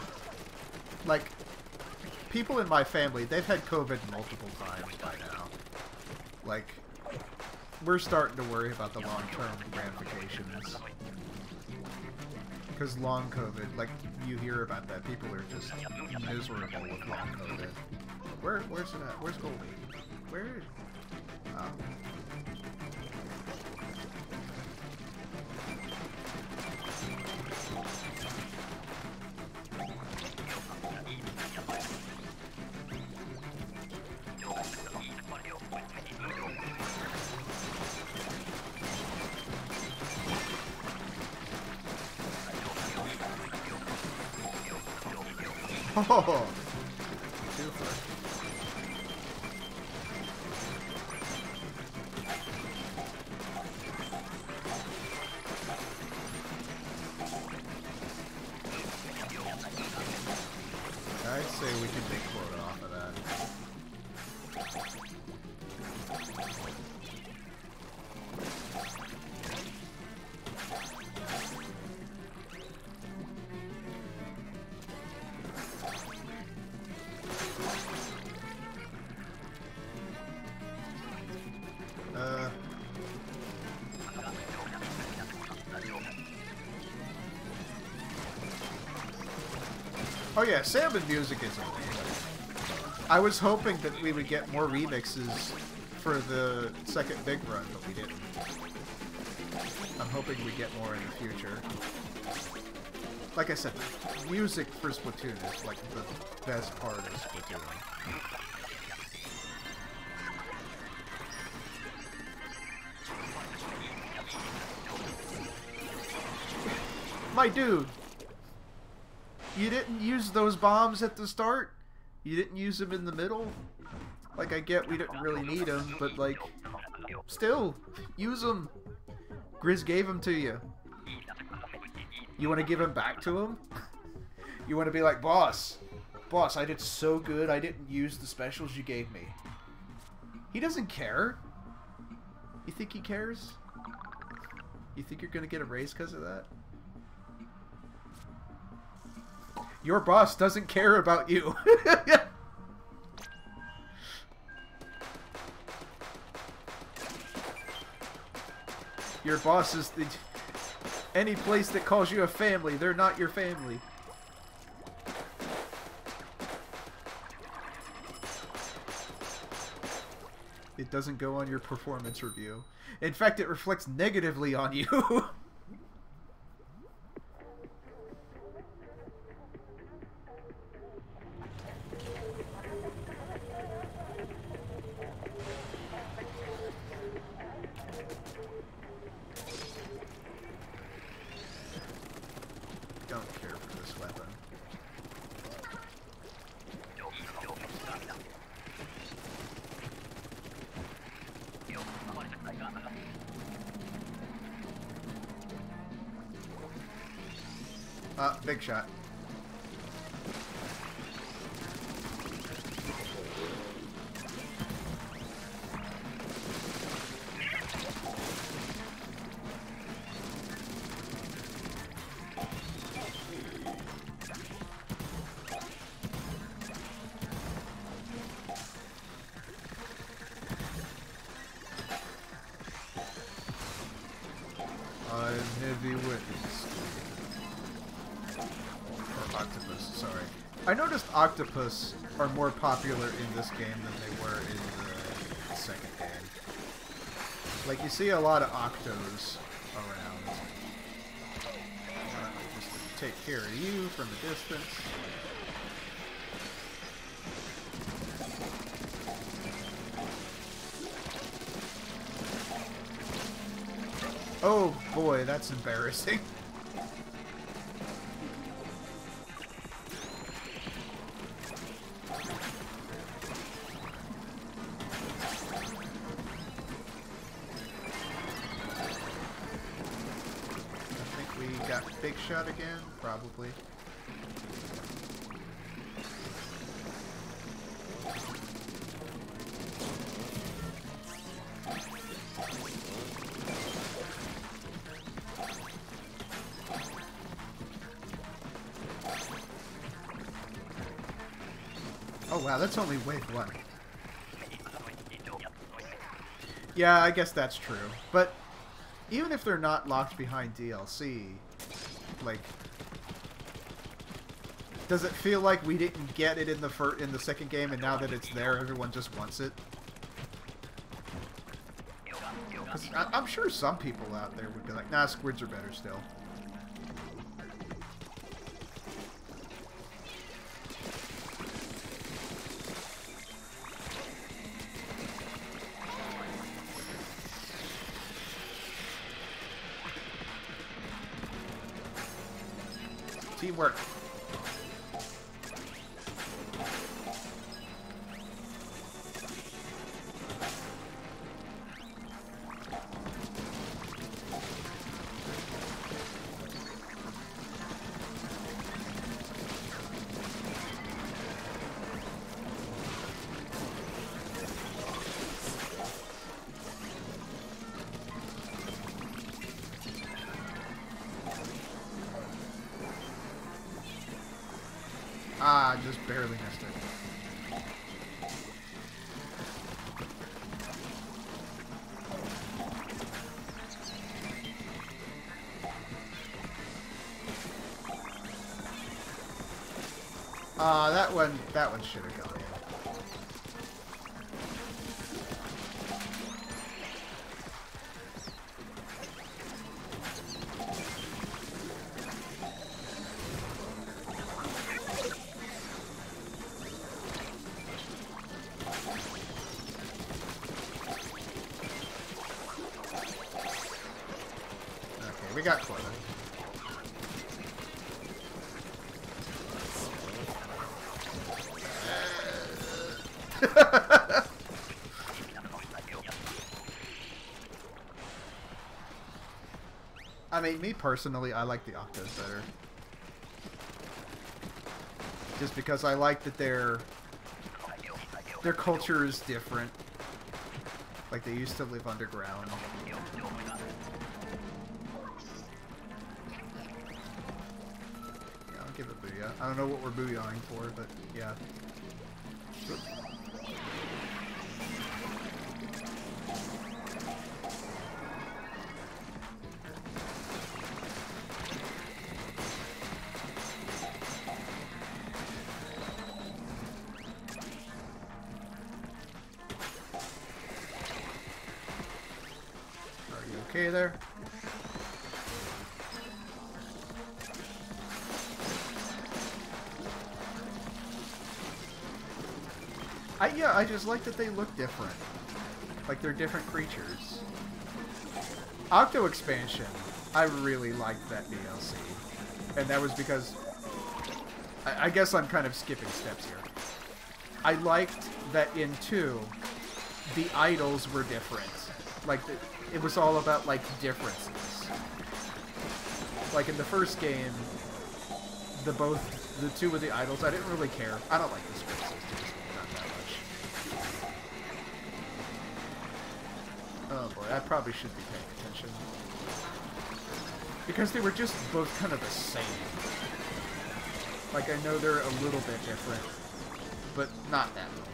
Like, people in my family, they've had COVID multiple times by now. Like, we're starting to worry about the long-term ramifications. Because long COVID, like, you hear about that, people are just miserable with long COVID. Where, where's it at? Where's Goldie? Where? Oh! Yeah, salmon music is amazing. I was hoping that we would get more remixes for the second big run, but we didn't. I'm hoping we get more in the future. Like I said, music for Splatoon is like the best part of Splatoon. My dude, you didn't use those bombs at the start? You didn't use them in the middle? Like, I get we didn't really need them, but, like, still, use them. Grizz gave them to you. You want to give them back to him? You want to be like, boss, boss, I did so good, I didn't use the specials you gave me. He doesn't care. You think he cares? You think you're going to get a raise because of that? Your boss doesn't care about you. Your boss is the... Any place that calls you a family, they're not your family. It doesn't go on your performance review. In fact, it reflects negatively on you. shot. Octopus are more popular in this game than they were in the second game. Like, you see a lot of octos around. Uh, just take care of you from a distance. Oh boy, that's embarrassing. Yeah, I guess that's true. But even if they're not locked behind DLC, like, does it feel like we didn't get it in the fir in the second game, and now that it's there, everyone just wants it? I'm sure some people out there would be like, nah, squids are better still. Teamwork. That one, should have I mean, me personally, I like the Octos better. Just because I like that their their culture is different. Like they used to live underground. Yeah, I'll give it booyah. I don't know what we're booyahing for, but yeah. Just like that they look different. Like they're different creatures. Octo Expansion, I really liked that DLC. And that was because... I, I guess I'm kind of skipping steps here. I liked that in 2, the idols were different. Like, the, it was all about, like, differences. Like, in the first game, the both, the two of the idols, I didn't really care. I don't like the script systems, not that much. Oh boy, I probably should be paying attention. Because they were just both kind of the same. Like, I know they're a little bit different, but not that much.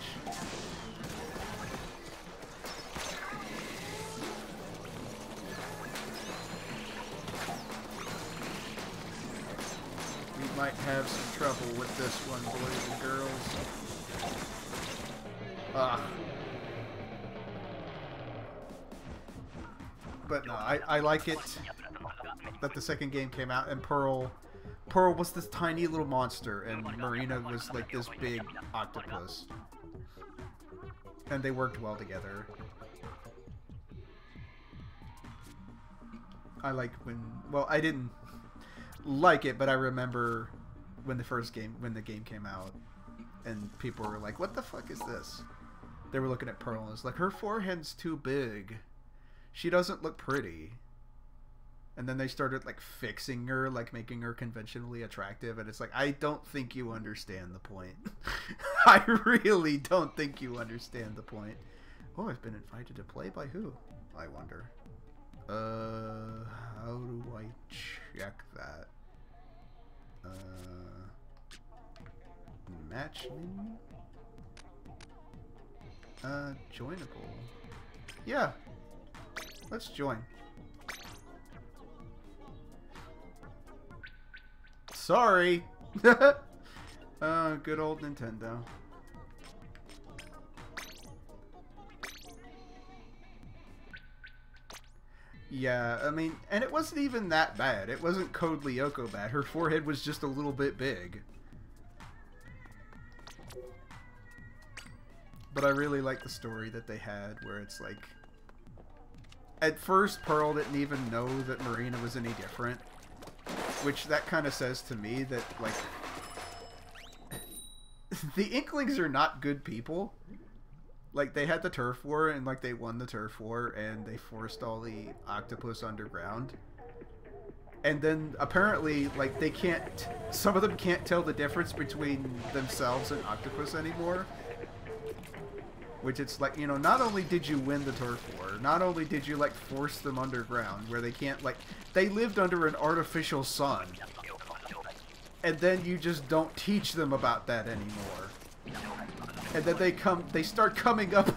We might have some trouble with this one, boys and girls. Ah. But no, I, I like it that the second game came out and Pearl Pearl was this tiny little monster and Marina was like this big octopus. And they worked well together. I like when well I didn't like it, but I remember when the first game, when the game came out, and people were like, "What the fuck is this?" They were looking at Pearl and it's like, "Her forehead's too big. She doesn't look pretty." And then they started like fixing her, like making her conventionally attractive, and it's like, I don't think you understand the point. I really don't think you understand the point. Oh, I've been invited to play by who? I wonder. Uh, how do I check that? Uh, match menu? Uh, joinable. Yeah. Let's join. Sorry. uh, good old Nintendo. Yeah, I mean, and it wasn't even that bad. It wasn't Code Lyoko bad. Her forehead was just a little bit big. But I really like the story that they had where it's like... At first, Pearl didn't even know that Marina was any different. Which that kind of says to me that, like... the Inklings are not good people like they had the turf war and like they won the turf war and they forced all the octopus underground and then apparently like they can't some of them can't tell the difference between themselves and octopus anymore which it's like you know not only did you win the turf war not only did you like force them underground where they can't like they lived under an artificial sun and then you just don't teach them about that anymore and then they come, they start coming up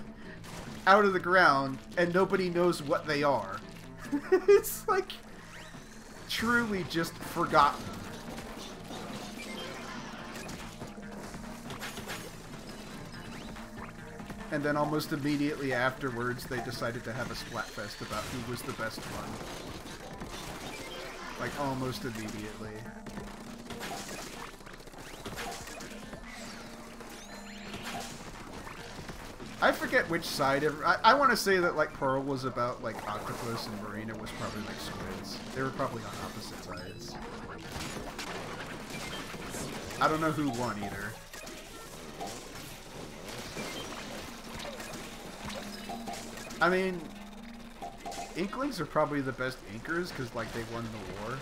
out of the ground, and nobody knows what they are. it's like truly just forgotten. And then almost immediately afterwards, they decided to have a Splatfest about who was the best one. Like, almost immediately. I forget which side. I, I want to say that like Pearl was about like octopus and Marina was probably like squids. They were probably on opposite sides. I don't know who won either. I mean, Inklings are probably the best Inkers because like they won the war.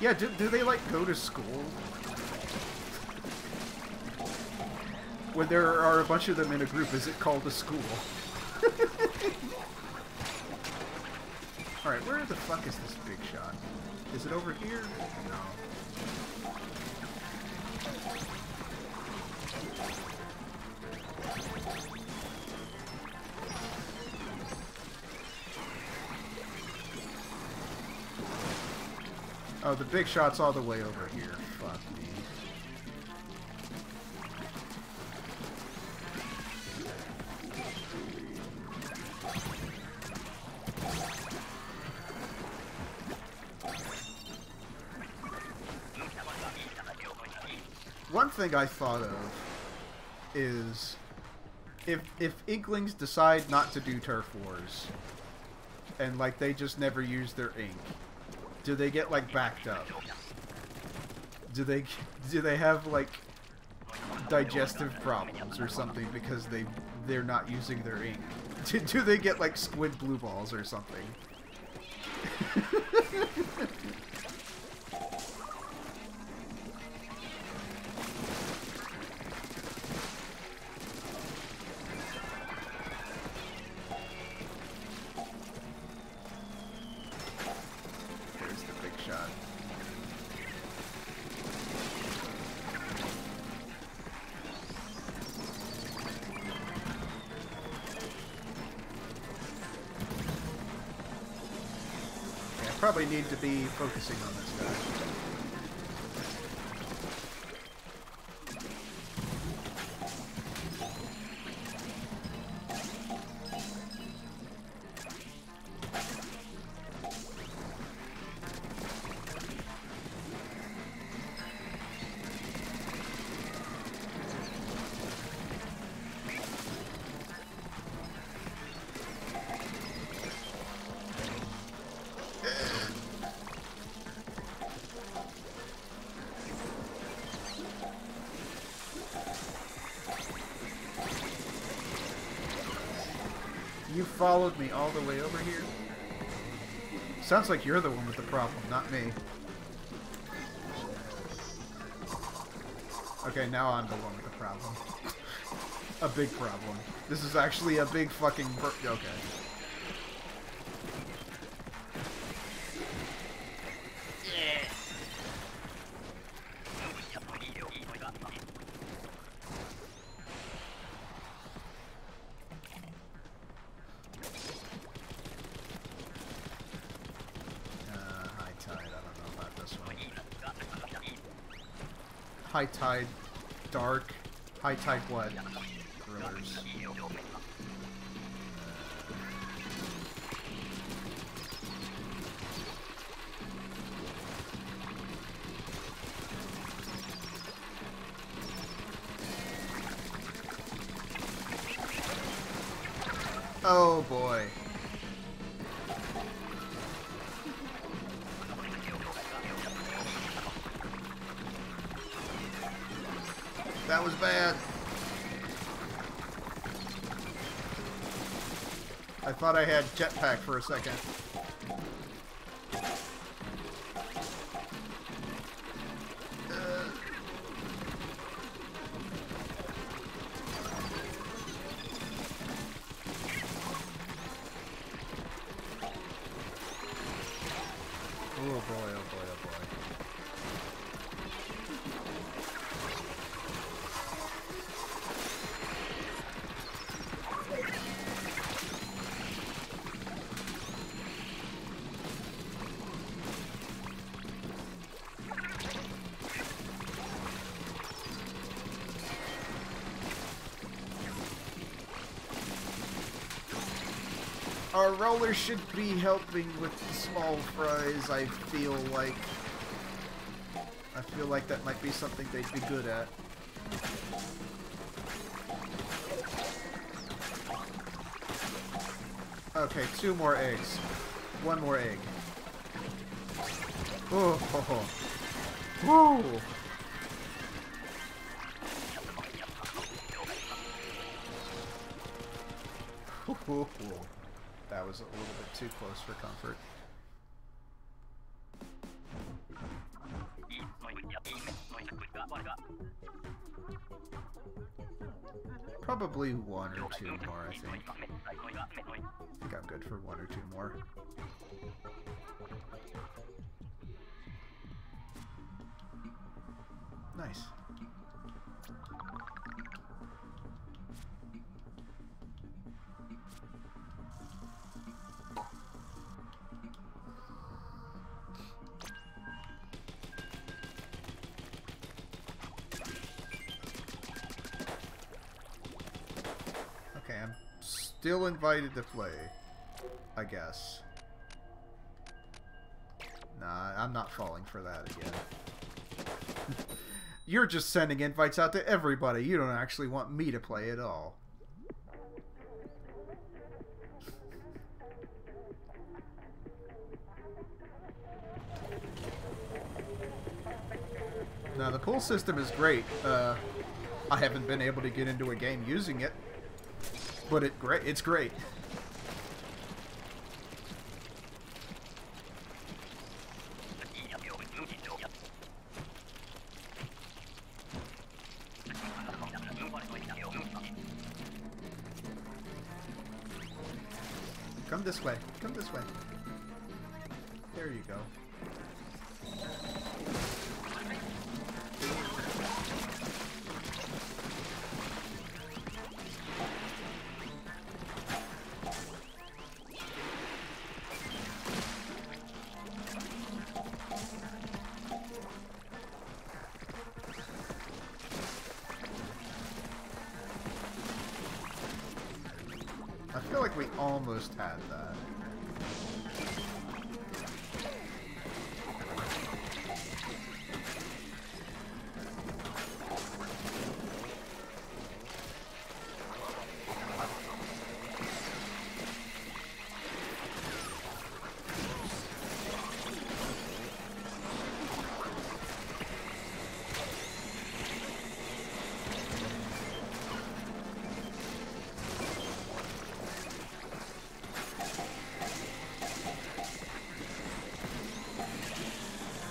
Yeah, do, do they like go to school? when there are a bunch of them in a group, is it called a school? Alright, where the fuck is this big shot? Is it over here? No. Oh, the big shot's all the way over here. Fuck me. One thing I thought of is if if Inklings decide not to do turf wars and like they just never use their ink, do they get like backed up? Do they do they have like digestive problems or something because they they're not using their ink? Do, do they get like squid blue balls or something? to be focusing on this guy. Followed me all the way over here? Sounds like you're the one with the problem, not me. Okay, now I'm the one with the problem. a big problem. This is actually a big fucking... Okay. Thought I had jetpack for a second. Roller should be helping with the small fries, I feel like. I feel like that might be something they'd be good at. Okay, two more eggs. One more egg. Oh, ho, ho. Woo! That was a little bit too close for comfort. Probably one or two more, I think. I think I'm good for one or two more. Nice. Still invited to play. I guess. Nah, I'm not falling for that again. You're just sending invites out to everybody. You don't actually want me to play at all. Now, the pool system is great. Uh, I haven't been able to get into a game using it. But it great. It's great. Come this way. Come this way. There you go.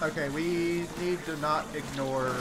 Okay, we need to not ignore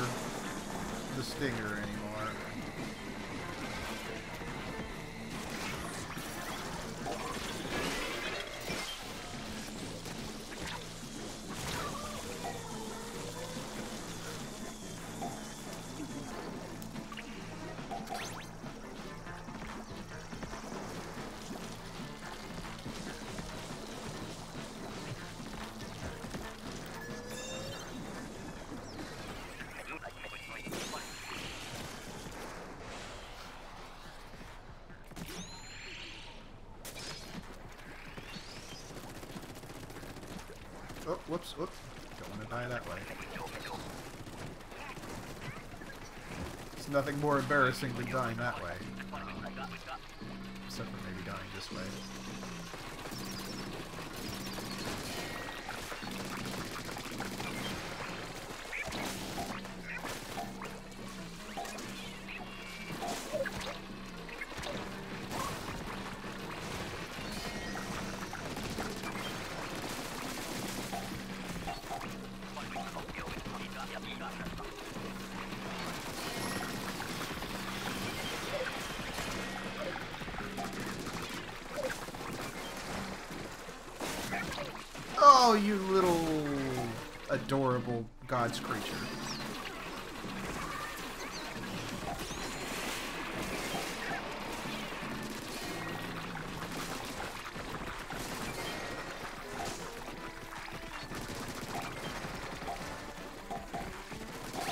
whoops, whoops. Don't want to die that way. It's nothing more embarrassing than dying that way. Um, except for maybe dying this way.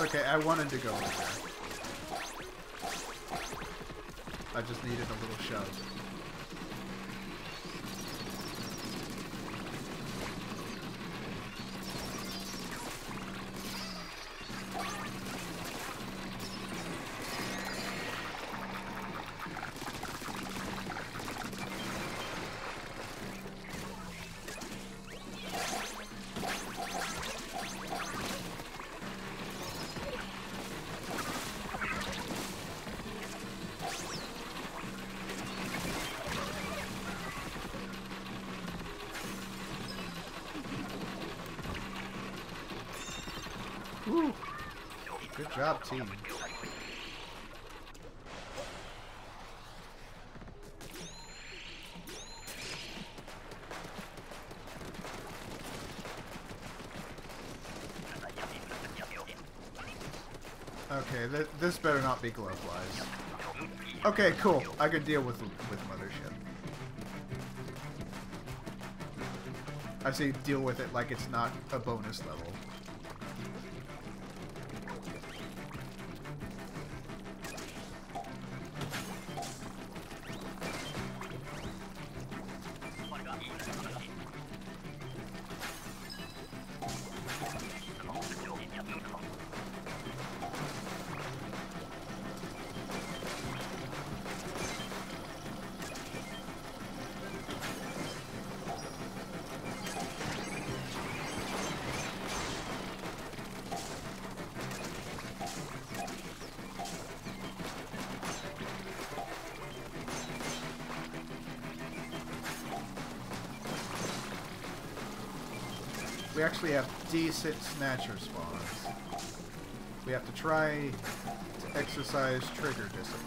Okay, I wanted to go there. I just needed a little shove. Job, team. Okay, th this better not be glowflies. Okay, cool. I can deal with with Mothership. I say deal with it like it's not a bonus level. We actually have decent snatcher spawns. We have to try to exercise trigger discipline.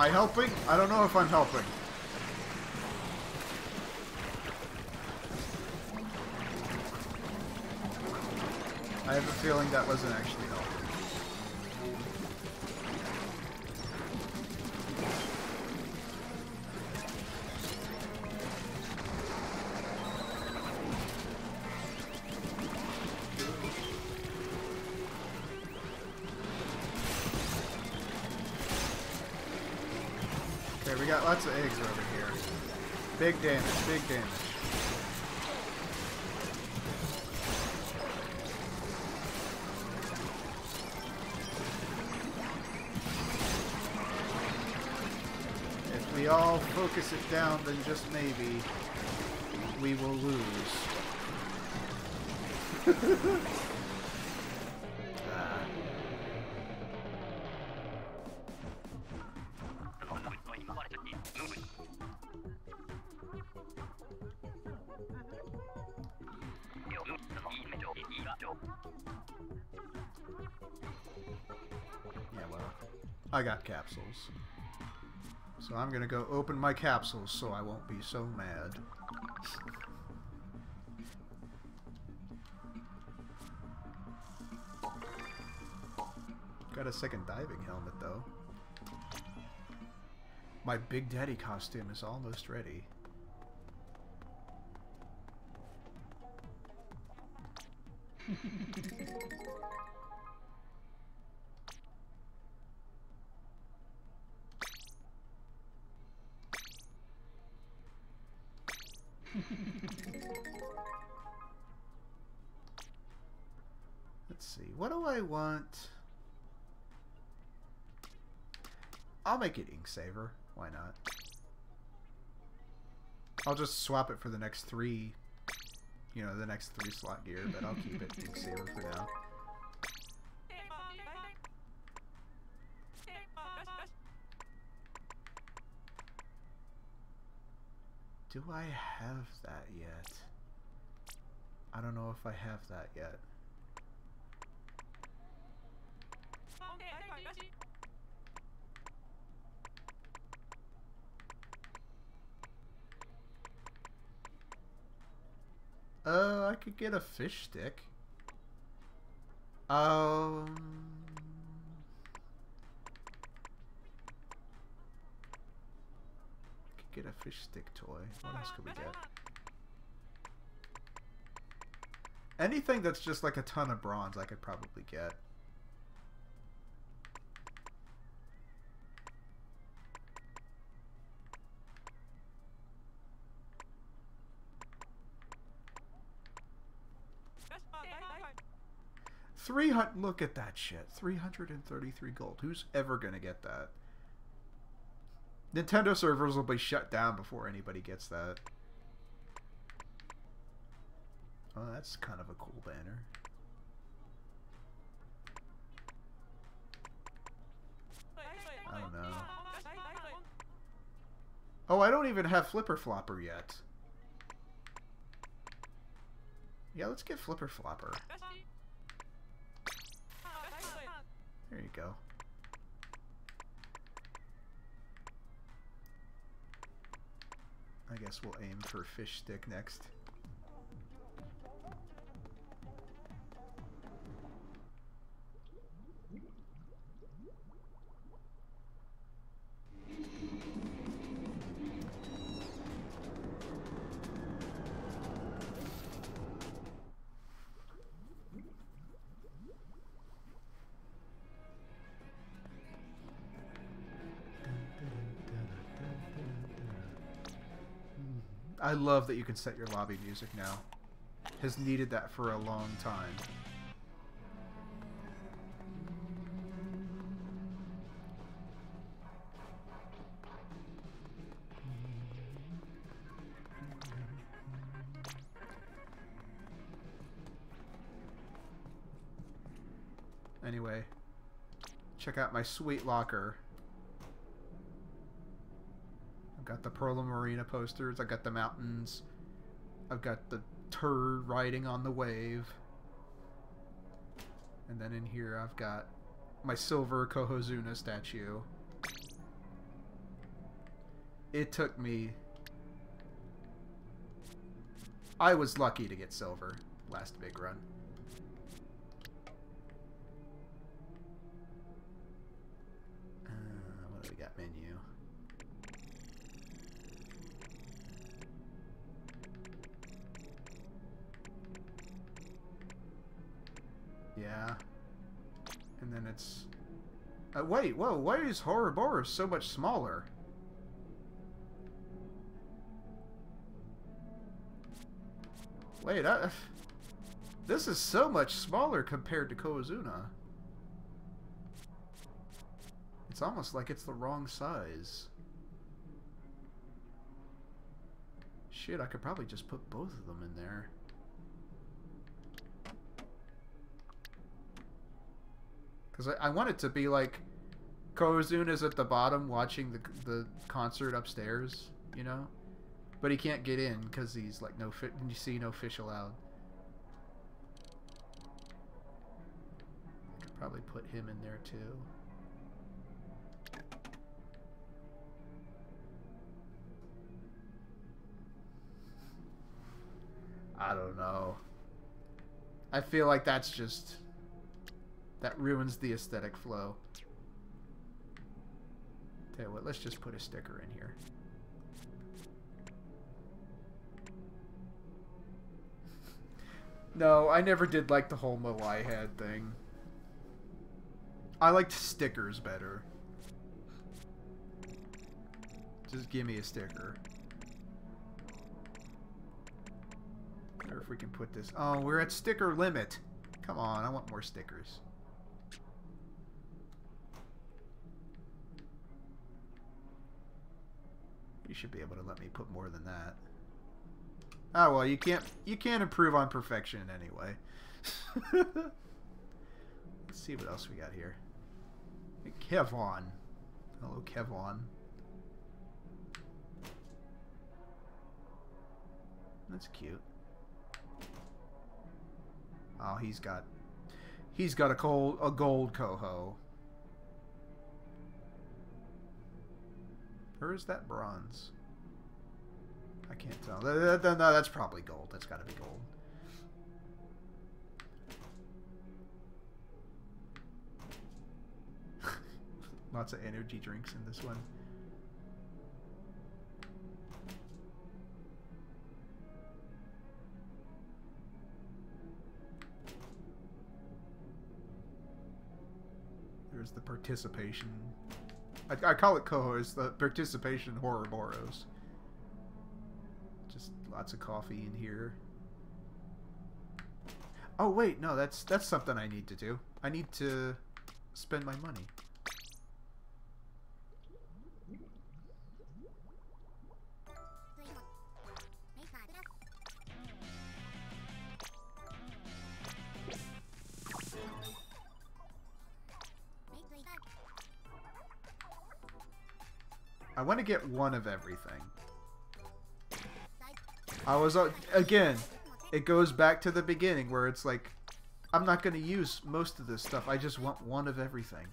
Am I helping? I don't know if I'm helping. I have a feeling that wasn't actually got lots of eggs over here. Big damage, big damage. If we all focus it down, then just maybe we will lose. Yeah, well, I got capsules. So I'm going to go open my capsules so I won't be so mad. Got a second diving helmet, though. My Big Daddy costume is almost ready. Let's see. What do I want? I'll make it Ink Saver. Why not? I'll just swap it for the next three, you know, the next three slot gear, but I'll keep it Ink Saver for now. Do I have that yet? I don't know if I have that yet. Uh, I could get a fish stick. Um... get a fish stick toy. What else could we get? Anything that's just like a ton of bronze I could probably get. Three hundred. Look at that shit. Three hundred and thirty-three gold. Who's ever gonna get that? Nintendo servers will be shut down before anybody gets that. Oh, that's kind of a cool banner. I don't know. Oh, I don't even have Flipper Flopper yet. Yeah, let's get Flipper Flopper. There you go. I guess we'll aim for fish stick next. Love that you can set your lobby music now. Has needed that for a long time. Anyway, check out my sweet locker. Got the Perla Marina posters. I got the mountains. I've got the turd riding on the wave. And then in here I've got my silver Cohozuna statue. It took me... I was lucky to get silver last big run. Uh, wait, whoa, why is Horror so much smaller? Wait, this is so much smaller compared to Cohozuna. It's almost like it's the wrong size. Shit, I could probably just put both of them in there. Because I, I want it to be like Cohozuna is at the bottom watching the, the concert upstairs, you know? But he can't get in because he's like no fit. You see, no fish allowed. Could probably put him in there too. I don't know. I feel like that's just that ruins the aesthetic flow. Tell you what, let's just put a sticker in here. no, I never did like the whole Moai head thing. I liked stickers better. Just give me a sticker. Or if we can put this... Oh, we're at sticker limit. Come on, I want more stickers. You should be able to let me put more than that. Oh well, you can't you can't improve on perfection anyway. Let's see what else we got here. Kevon. Hello, Kevon. That's cute. Oh, he's got he's got a gold a gold coho. Or is that bronze? I can't tell. No, that's probably gold. That's got to be gold. Lots of energy drinks in this one. There's the participation. I, I call it cohos, the participation Horrorboros. Just lots of coffee in here. Oh wait, no, that's that's something I need to do. I need to spend my money. Get one of everything. I was, uh, again, it goes back to the beginning where it's like, I'm not going to use most of this stuff. I just want one of everything.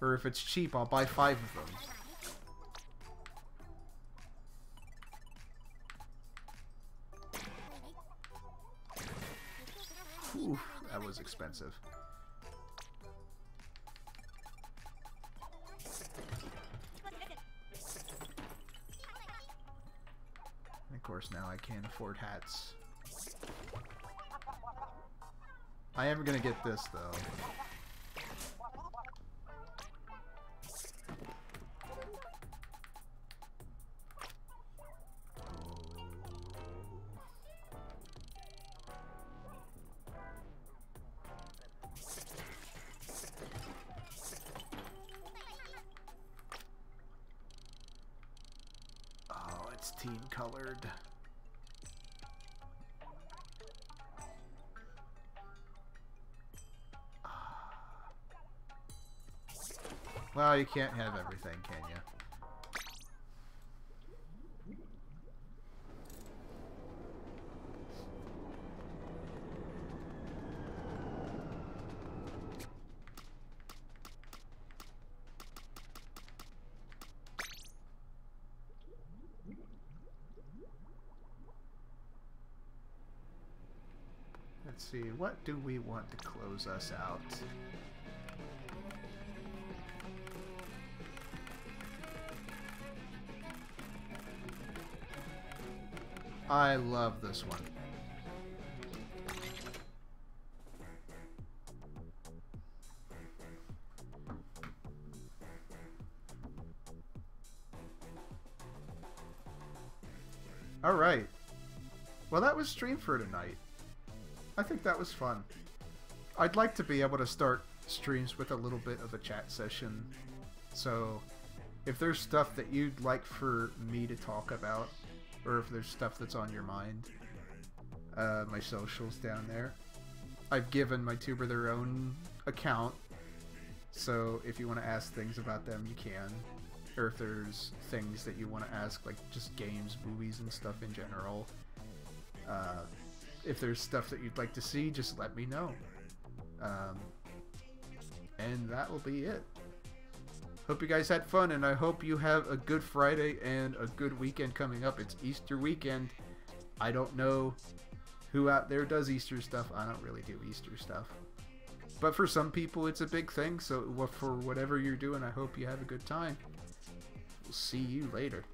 Or if it's cheap, I'll buy five of them. Oof, that was expensive. Can't afford hats. I am gonna get this, though. Can't have everything, can you? Let's see, what do we want to close us out? I love this one. Alright. Well, that was stream for tonight. I think that was fun. I'd like to be able to start streams with a little bit of a chat session. So, if there's stuff that you'd like for me to talk about, or if there's stuff that's on your mind, uh, my socials down there. I've given my tuber their own account, so if you want to ask things about them, you can. Or if there's things that you want to ask, like just games, movies, and stuff in general. Uh, if there's stuff that you'd like to see, just let me know. Um, and that will be it. Hope you guys had fun, and I hope you have a good Friday and a good weekend coming up. It's Easter weekend. I don't know who out there does Easter stuff. I don't really do Easter stuff. But for some people, it's a big thing. So for whatever you're doing, I hope you have a good time. We'll see you later.